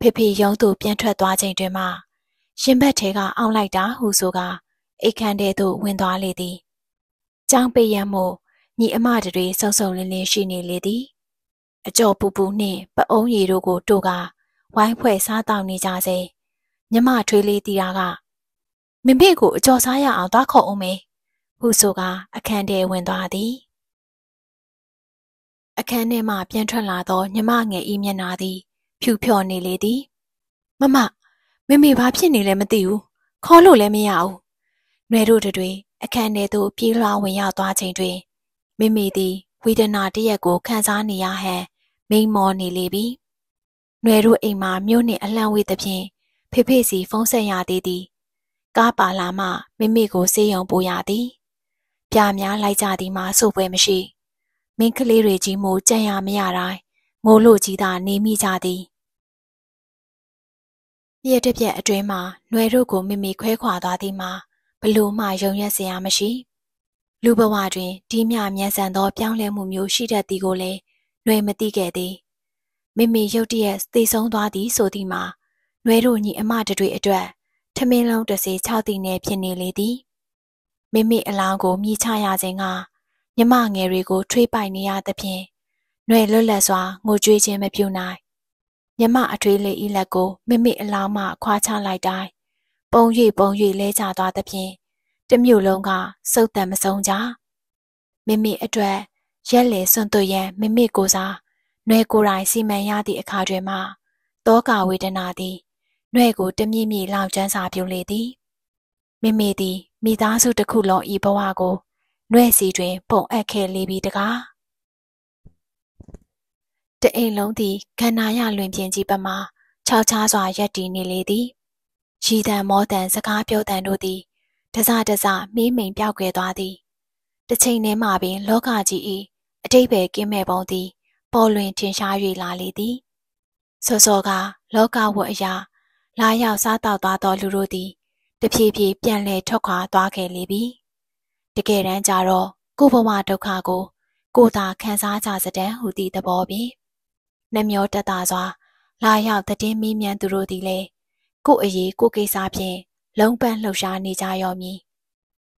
ဖေဖေရုံးသူပြန်ထွက်သွားချိန်တွင်မှရှင်ဘက်ထဲကအောင်းလိုက်တာဟုဆိုကာအိတ်ခမ်းထဲသို့ဝင်သွားလေသည်။ကြောင်းပိတ်ရမို့ညီအမတွေစုံစုံလင်းလင်းရှိနေလေသည်။အကျော်ပူပူနှင့်ပအုံးရည်တို့ကိုတို့ကဝိုင်းဖွဲ့စားတောင်းနေကြစေ မြမထွေးလေးတီတာကမမေကိုအကျော်စားရအောင်သွားခေါ်အောင်မေဟုဆိုကအခန်းထဲဝင်သွားသည်အခန်းထဲမှပြန်ထွက်လာသောညမငယ်ဤမျက်နာသည် ဖြူဖြော်နေလေသည်မမမမေဘာဖြစ်နေလဲမသိဘူးခေါ်လို့လည်းမရဘူး။နှွယ်တို့တွေအခန်းထဲသို့ပြေးလွှားဝင်ရောက်သွားချိန်တွင်မိမိသည်ဝေဒနာတရက်ကိုခံစားနေရဟန်မိန်မောနေလေပြီ။နှွယ်တို့အိမ်မှာမြို့နှင့်အလံဝေးသဖြင့် ဖေဖေစီဖုံးဆက်ရသေးသည်။ကားပါလာမှမိမိကိုစေးရုံပို့ရသည်။ပြာများလိုက်ကြသည်မှာစုပွဲမရှိ။မင်းကလေးတွေကြီးမို့ကြံ့ရမရတိုင်းမိုးလို့ကြီးသာနေမိကြသည်။ရက်တစ်ပြက်အတွင်းမှာຫນွယ်တို့ကိုမိမိခွဲခွာသွားသည်မှာဘလို့မှယုံရက်စရာမရှိလူဘဝတွင်ဒီမြမြန်ဆန်သောပြောင်းလဲမှုမျိုးရှိတတ်သည်ကိုလည်းຫນွယ်မသိခဲ့သည်မိမိရုတ်တရက်သေဆုံးသွားသည်ဆိုသည်မှာ နှွဲတို့ညီအမတတွေအတွက်ထမင်းလုံးတစ်စေ6တိနဲ့ဖြစ်နေလေသည်မိမိအလောင်းကိုမြည်ချရခြင်းကညမငယ်တွေကိုထွေးပိုက်နေရသဖြင့်နှွဲလွတ်လပ်စွာငိုကြွေးခြင်းမပြုနိုင်ညမအထွေးလေးဤလက်ကိုမိမိအလောင်းမှခွာချလိုက်တိုင်းပုံ၍ပုံ၍လဲကျသွားသဖြင့်တမျိုးလုံးကစုတ်တန်မဆုံးကြမိမိအတွက်ရက်လေစွန့်သွရန်မိမိကိုစားနှွဲကိုယ်တိုင်စီမံရသည့်အခါတွင်မှတောကာဝေဒနာသည် နှွဲကိုတမြင့်မြင့်လောင်ကျွမ်းစာပြုလေသည်မိမိသည်မိသားစုတစ်ခုလုံးဤဘဝကိုနှွဲစီတွင် ပုံအပ်ခဲ့လေပြီတကားတအိမ်လုံးသည်ခန္ဓာရလွင်ပြင်ကြီးပမာခြောက်ခြားစွာရက်တည်နေလေသည်ရည်တံမောတံစကားပြောတံတို့သည်တစတစမီးမိန်ပြောက်ကွယ်သွားသည်တစ်ချိန်တည်းမှပင် လောကကြီး၏အတိတ်ပဲကင်းမဲ့ပုံသည် ပေါ်လွင်ထင်ရှား၍လာလေသည်စောစောကလောကဝတ်အရာ လာရောက်စားတောက်သွားသောလူတို့သည်တဖြည်းဖြည်းပြန်လည်ထွက်ခွာသွားခဲ့လေပြီတကယ်တမ်းကျတော့ကိုဘဝဒုက္ခကို ကိုသာခံစားကြစတဲ့ဟူသည့်သဘောပင်နှမျောတတစွာ လာရောက်တည်င်းမီးမြန်းသူတို့သည်လည်းကို့အရေးကိုကိစ္စဖြင့်လုံးပန်းလှုပ်ရှားနေကြရောမည်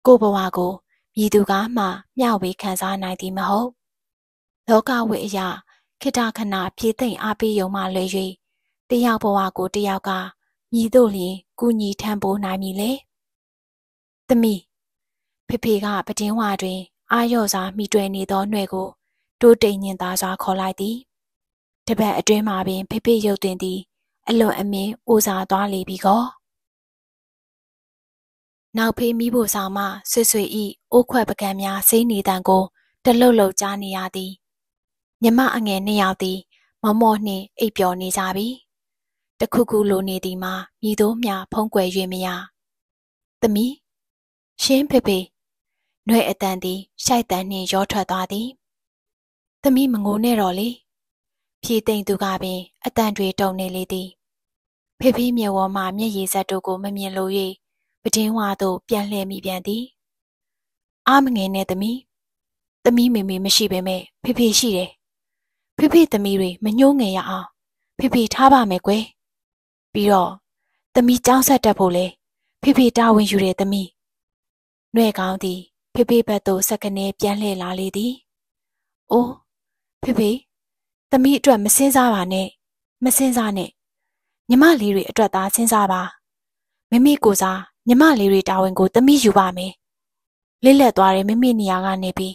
ကို့ဘဝကိုမြည်သူကမှမျှဝေခံစားနိုင်သည်မဟုတ်လောကဝိအရာခိတခဏဖြည့်သိမ့်အားပေးယုံမှလွယ်၍တယောက်ဘဝကိုတယောက်က မြည်တို့လျင်ကုညီထံပိုးနိုင်မည်လေသမီးဖေဖေကပတင်းဝတွင် အာရော့စွာမိတွယ်နေသောနှဲ့ကို တိုးတိမ်ညင်သားစွာခေါ်လိုက်သည်တပတ်အတွင်းမှာပင်ဖေဖေရုပ်တင်သည် အလွန်အမင်းအိုစားသွားလေပြီကောနောက်ဖေးမိဖို့ဆောင်မှဆွေဆွေဤအိုးခွက်ပကံများစိမ့်နေတန်ကိုတလုတ်လုတ်ကြားနေရသည်မြမအငယ်နှစ်ယောက်သည် မမော့နှင့်အိပ်ပျော်နေကြပြီ တခုခုလိုနေသည်မှာမြည်သောမြဖုံးကွယ်၍မရသမီးရှင်းဖေဖေနှွဲ့အတန်သည်ရှိုက်တန်နှင့်ရောထွက်သွားသည်သမီးမငိုနဲ့တော့လေဖြည်သိမ့်သူကပင်အတန်တွေတုံနေလေသည်ဖေဖေးမျက်ဝေါ်မှမျက်ရည်စက်တို့ကိုမမြင်လို၍ပတင်းဝါသို့ပြန်လှည့်မိပြန်သည်အာမငယ်နဲ့သမီးသမီးမေမေမရှိပေမဲ့ဖေဖေရှိတယ်ဖေဖေသမီးတွေမညှိုးငယ်ရအောင်ဖေဖေထားပါမယ်ကွယ် ပြီးတော့သမီးကြောင်းဆက်တက်ဖို့လေဖေဖေတာဝန်ယူတယ်သမီးနှဲ့ကောင်းသည်ဖေဖေဘက်သို့စက္ကနေပြန်လှည့်လာလေသည်အိုးဖေဖေသမီးအတွက်မစင်းစားပါနဲ့မစင်းစားနဲ့ညီမလေးတွေအတွက်သာစဉ်းစားပါမိမိကိုစားညီမလေးတွေတာဝန်ကိုသမီးယူပါမယ်လစ်လက်သွားတဲ့မိမိနေရာကနေပြီး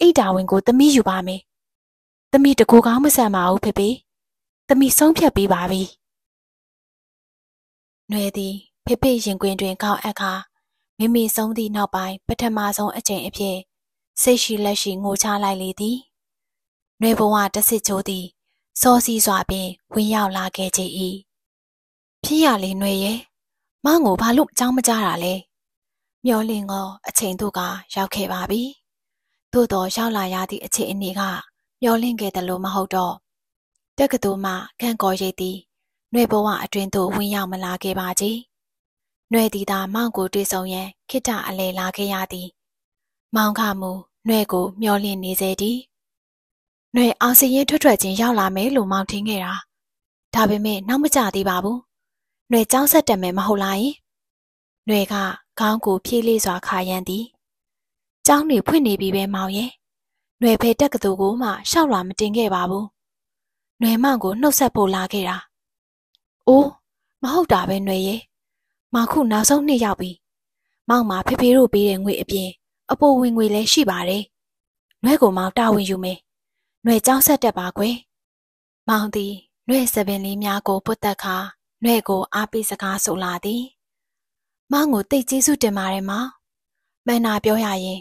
အိတ်တာဝန်ကိုသမီးယူပါမယ်သမီးတကူကောင်းမဆန်ပါဘူးဖေဖေသမီးဆုံးဖြတ်ပေးပါပြီ ຫນွေသည်ဖေဖေရင်ခွင်တွင်ကောင်းအပ်ခါမိမိဆုံးသည့်နောက်ပိုင်းပထမဆုံးအချိန်အဖြစ်စိတ်ရှိလက်ရှိငိုချလိုက်လေသည်နှွေဘဝတဆစ်ချိုးသည်စောစီးစွာပင်ဝင်ရောက်လာခဲ့ကြ၏ဖြစ်ရလေနှွေရဲ့မောင်ကိုဘာလို့အကြောင်းမကြားတာလဲမျောလင့်ကောအချိန်တို့ကရောက်ခဲ့ပါပြီသို့တော်ရောက်လာရသည့်အခြေအနေကမျောလင့်ခဲ့တယ်လို့မဟုတ်တော့တက္ကသိုလ်မှကန့်ကော်ရိပ်သည် နှွေဘဝအတွင်သို့ဝင်ရောက်မလာခဲ့ပါကြီးနှွေသည်သာမောင်ကိုတွေ့ဆုံရန်ခိတအလဲလာခဲ့ရသည်မောင်ကမူနှွေကိုမျောလင့်နေစေသည်။နှွေအောင်စရင်ထွက်ထွက်ချင်းရောက်လာမယ်လို့မောင်ထင်ခဲ့တာ။ဒါပေမဲ့နောက်မကြသေးပါဘူး။နှွေကြောင်းဆက်တက်မယ်မဟုတ်လားယင်။နှွေကခေါင်းကိုဖြည်းလေးစွာခါရမ်းသည်။ကျောင်းတွေဖွင့်နေပြီပဲမောင်ရဲ့။နှွေဖဲတက်ကတူကိုမှရှောက်လာမတင်ခဲ့ပါဘူး။နှွေမောင်ကိုနှုတ်ဆက်ဖို့လာခဲ့တာ။ အိုးမဟုတ်တာပဲနှွေရဲ့။မောင်ခုနောက်ဆုံးနှစ်ရောက်ပြီ။မောင်မှာဖေဖေတို့ပေးတဲ့ငွေအပြင်အပိုဝင်ငွေလည်းရှိပါတယ်။နှွဲကိုမောင်တာဝန်ယူမယ်။နှွဲကြောင်းဆက်တက်ပါကွယ်။မောင်သည်နှွဲစပင်လေးများကိုပုတ်တက်ခါနှွဲကိုအားပေးစကားဆိုလာသည်။မောင်ကိုတိတ်ကျေးဇူးတင်ပါတယ်မောင်။မှန်တာပြောရရင်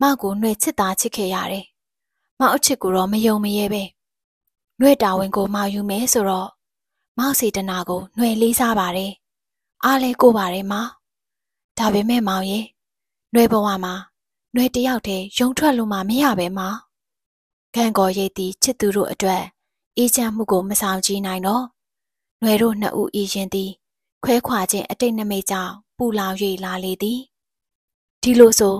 မောင်ကိုနှွဲချစ်တာချစ်ခဲ့ရတယ်။မောင်အချစ်ကိုတော့မယုံမရဲပဲ။နှွဲတာဝန်ကိုမောင်ယူမယ်ဆိုတော့ မောင်စီတနာကိုနှွဲလေးစားပါတယ်။အားလဲကိုပါတယ်မောင်။ဒါပေမဲ့မောင်ရဲ့နှွဲဘဝမှာနှွဲတယောက်တည်းရုံထွက်လို့မှမရပဲမောင်။ခံကော်ရိတ်သည်ချစ်သူတို့အတွက်အေးချမ်းမှုကိုမဆောင်ကြည့်နိုင်တော့။နှွဲတို့နှစ်ဦးဤရင်သည်ခွဲခွာခြင်းအတိတ်နမိတ်ကြောင့်ပူလောင်၍လာလေသည်။ဒီလိုဆို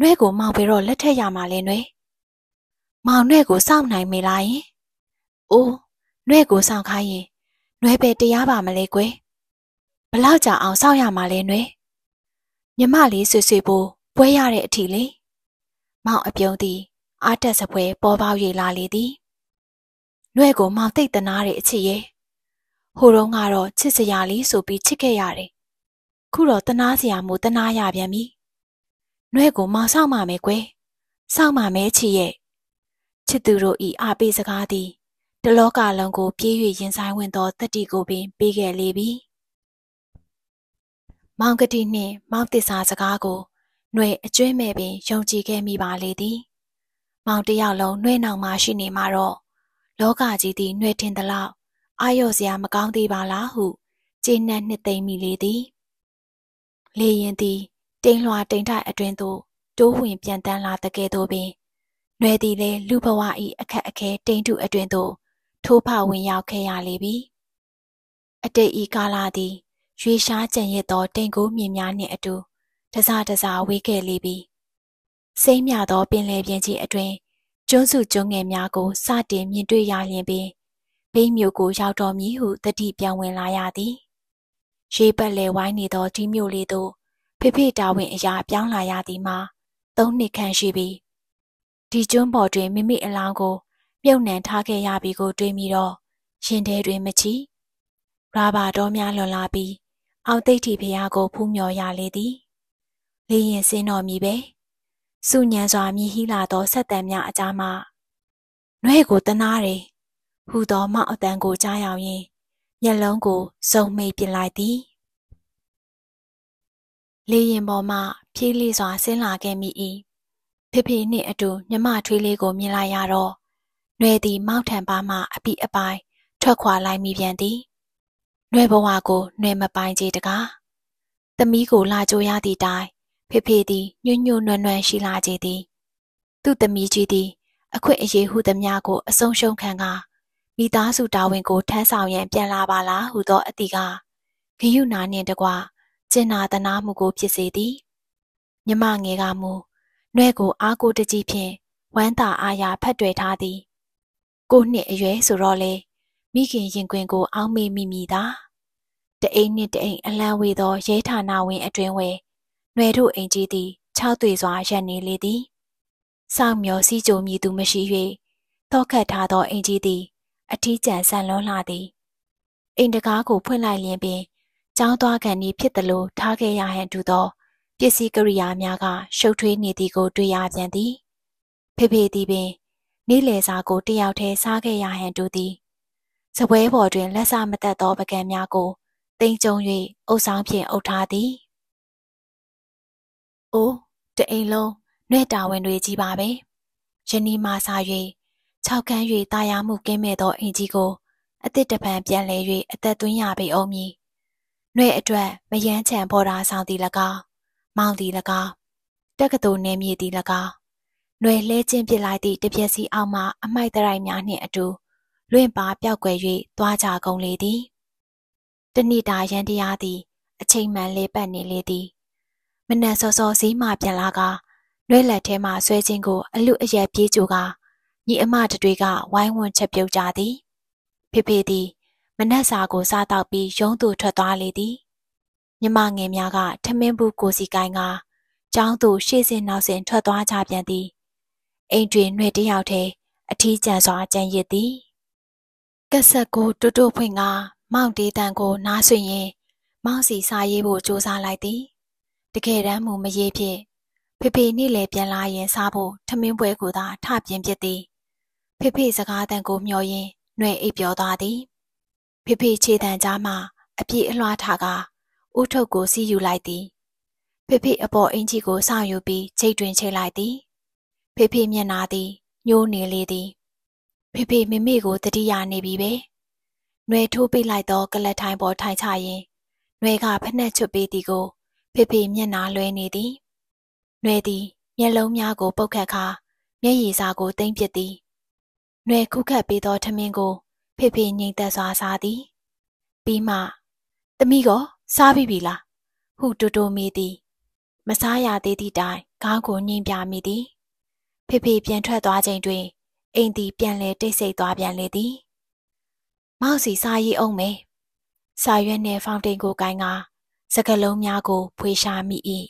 နှွဲကိုမောင်ဘယ်တော့လက်ထက်ရမှာလဲနှွဲ။မောင်နှဲကိုစောင့်နိုင်မေလားယင်။အိုးနှွဲကိုစောင့်ခိုင်းရင် နှွဲပဲတရားပါမလဲကွယ်။ဘလောက်ကြာအောင်စောင့်ရမှာလဲနှွဲ။မြမလေးဆွေဆွေပိုးပွဲရတဲ့အထီလေ။မောင်အပြုံးသည်အားတက်စပွဲပေါ်ပေါက်၍လာလေသည်။နှွဲကိုမောင်သိတ်တနာတဲ့အချစ်ရဲ့။ဟိုတုန်းကတော့ချစ်စရာလေးဆိုပြီးချစ်ခဲ့ရတယ်။ခုတော့တနာစရာမို့တနာရပြန်ပြီ။နှွဲကိုမောင်ဆောင်ပါမယ်ကွယ်။ဆောင်ပါမယ်ချစ်ရဲ့။ချစ်သူတို့ဤအားပေးစကားသည် တလောကလုံးကိုပြေး၍ရင်ဆိုင်ဝင်သောတတိကိုပင်ပေးခဲ့လေပြီ။မောင်ကတိနှင့်မောင်တစ္ဆာစကားကိုနှွေအကျွေးမဲ့ပင်ယုံကြည်ခဲ့မိပါလေသည်။မောင်တယောက်လုံးနှွေနောက်မှရှိနေမှာတော့လောကကြီးသည်နှွေထင်သလောက်အာရုံစရာမကောင်းသေးပါလားဟုကျေနပ်နှစ်သိမ့်မိလေသည်။လေရင်သည်တိမ်လွှာတိမ်ထိုက်အတွင်သို့တိုးဝင်ပြန်တန်းလာတကယ်တော့ပင်နှွေသည်လည်းလူဘဝ၏အခက်အခဲတိမ်ထုအတွင်သို့ ထိုးဖဝင်ရောက်ခဲ့ရလေပြီအတိတ်ဤကာလသည်ရွေရှားကြံရစ်သောတိမ်ကိုမြင်များနှင့်အတူတစားတစားဝေးခဲ့လေပြီစိမ့်မြသောပင်လယ်ပြင်ကြီးအတွင်ကျွန်းစုကျွန်းငယ်များကိုစတင်မြင်တွေ့ရလျင်ပင်ဘိန်းမျိုးကိုရောက်တော်မည်ဟုတတိပြောင်းဝင်လာရသည်ရေပတ်လေဝိုင်းနေသောဒီမျိုးလေးသို့ဖိဖိတာဝင်အရာပြောင်းလာရသည်မှာသုံးနှစ်ခန့်ရှိပြီဒီကျွန်းပေါ်တွင်မိမိအလောင်းကို မြုပ်နှံထားခဲ့ရပြီကိုတွေးမိတော့ရင်ထဲတွင်မချီရာဘာတော်များလွန်လာပြီးအောင်သိတိဖျားကိုဖူးမြော်ရလေသည်လေရင်စင်းတော်မီပဲစုညံစွာမြည်ဟီးလာသောဆက်တံများအကြားမှနှဲကိုတနာတယ်ဟူသောမောက်အတန်ကိုကြားရောက်ရင်မျက်လုံးကိုစုံမိတ်ပစ်လိုက်သည်လေရင်ပေါ်မှဖြေးလေးစွာဆင်းလာခဲ့မိ၏ဖေဖေနှင့်အတူမြမထွေးလေးကိုမြင်လိုက်ရတော့။ နှွဲသည်မောက်ထံပါမှအပိအပိုင်ထွက်ခွာလိုက်မိပြန်သည်။နှွဲဘဝကိုနှွဲမပိုင်ကြတကား။သမီးကိုလာကြိုရသည့်တိုင်ဖေဖေသည်ညွညွနွမ်းနွမ်းရှိလာကြသည်။သူ့သမီးကြီးသည်အခွင့်အရေးဟုသမျှကိုအဆုံးရှုံးခံကမိသားစုတာဝန်ကိုထမ်းဆောင်ရန်ပြန်လာပါလားဟုသောအတိကဂယုနာနှင့်တကွကျင်နာတနာမှုကိုဖြစ်စေသည်မြမငယ်ကမူနှဲကိုအားကိုတကြီးဖြင့်ဝမ်းသာအားရဖတ်တွေ့ထားသည် ကိုနှစ်အရွယ်ဆိုတော့လေမိခင်ရင်ခွင်ကို အောင်းမေးမိမိသာတအိမ်နှင့်တအိမ်အလံဝေသောရဲဌာနဝင်အတွင်ဝဲနှွယ်တို့အိမ်ကြီးသည်၆သွေစွာရပ်နေလေသည်စောင့်မျောစီးကြုံမြည်သူမရှိ၍တောခတ်ထားသောအိမ်ကြီးသည် အထီးကျန်ဆန်လွန်းလာသည်အိမ်တကားကိုဖွင့်လိုက်လျင်ပင်ကျောင်းသွားကန်ဤဖြစ်သလိုထားခဲ့ရဟန်တူသောပစ္စည်းကရိယာများကရှုပ်ထွေးနေသည်ကိုတွေ့ရပြန်သည် ဖေဖေသည်ပင် နေ့လယ်စာကိုတယောက်တည်းစားခဲ့ရဟန်တူသည်စပွဲပေါ်တွင်လက်စမတက်သောပကံများကိုတင်ကြုံ၍အုပ်ဆောင်ဖြင့်အုပ်ထားသည်။အိုးတအိမ်လုံးနှဲ့တာဝန်တွေကြီးပါပဲ။ယနီမာစာ၍၆ခန်း၍တာယာမှုကင်းမဲ့သောအင်ကြီးကိုအသစ်တပံပြန်လဲ၍အသက်သွင်းရပေအောင်မည်။နှဲ့အတွက်မယမ်းချံပေါ်တာဆောင်သည်၎င်းမောင်သည်၎င်းတက္ကသိုလ်နယ်မြေသည်၎င်း နှွယ်လဲချင်းပစ်လိုက်သည့်တပြက်စီအောက်မှအမိုက်တရိုက်များနှင့်အတူလွင့်ပါပျောက်ကွယ်၍သွားကြကုန်လေသည်တဏိတာရန်တရားသည် အချိန်မှန်လေးပတ်နေလေသည်မနက်စောစောစည်းမှပြန်လာကနှွဲလက်ထဲမှဆွဲခြင်းကို အလူအရက်ပြေးကြိုကညီအမတတွေကဝိုင်းဝန်းချက်ပြုတ်ကြသည် ဖေဖေသည်မနက်စာကိုစားတော့ပြီးရုံးသူထွက်သွားလေသည်မြမငယ်များကထမင်းဘူးကိုစီကိုင်းကကျောင်းသူရှေ့စင်နောက်စင်ထွက်သွားကြပြန်သည် အိမ်တွင်နှွေတယောက်တည်းအထီးကျန်စွာကြံရစ်သည်ကက်ဆက်ကိုတွတ်တွတ်ဖွင့်ကမောင်တေးတန်ကိုနားဆွရင်မောင်စီစာရေးဖို့စူးစမ်းလိုက်သည်တကယ်တမ်းမူမရေးဖြစ်ဖေဖေနေ့လေပြန်လာရင်စားဖို့ထမင်းပွဲကိုသာထပြင်းပြသည်ဖေဖေစကားတန်ကိုမျှော်ရင်းຫນွေအိပ်ပျော်သွားသည်ဖေဖေခြေတံကြားမှအပြည့်အလွှားထားကဦးထုတ်ကိုစီးယူလိုက်သည်ဖေဖေအပေါ်အင်ကြီးကိုစောင့်ယူပြီးချိတ်တွင်ချိတ်လိုက်သည် ဖေဖေမျက်နာသည်ညှိုးနေလေသည်ဖေဖေမိမိကိုတတိယနေပြီပဲ။နှွေထိုးပိတ်လိုက်သောကလတ်ထိုင်ပေါ်ထိုင်ချရင်နှွေကဖက်နှက်ချွတ်ပေးသည်ကိုဖေဖေမျက်နာလွှဲနေသည်။နှွေသည်မျက်လုံးများကိုပုတ်ခတ်ခါမျက်ရည်စာကိုတိမ့်ပစ်သည်။နှွေခုခတ်ပေးသောထမင်းကိုဖေဖေငိမ့်သက်စွာစားသည်။ပြီးမှသမီးကစားပြီပြီလားဟုတူတူမိသည်မစားရသေးသည့်တိုင်ခေါင်းကိုညှိပြမိသည် ဖေဖေပြန်ထွက်သွားချိန်တွင်အိမ်သည်ပြန်လဲတိတ်ဆိတ်သွားပြန်လေသည်မောက်စီစားရည်အောင်မယ်စာရွက်နှင့်ဖောင်တိန်ကိုကိုင်းကစကလုံးများကို ဖွေရှာမိ၏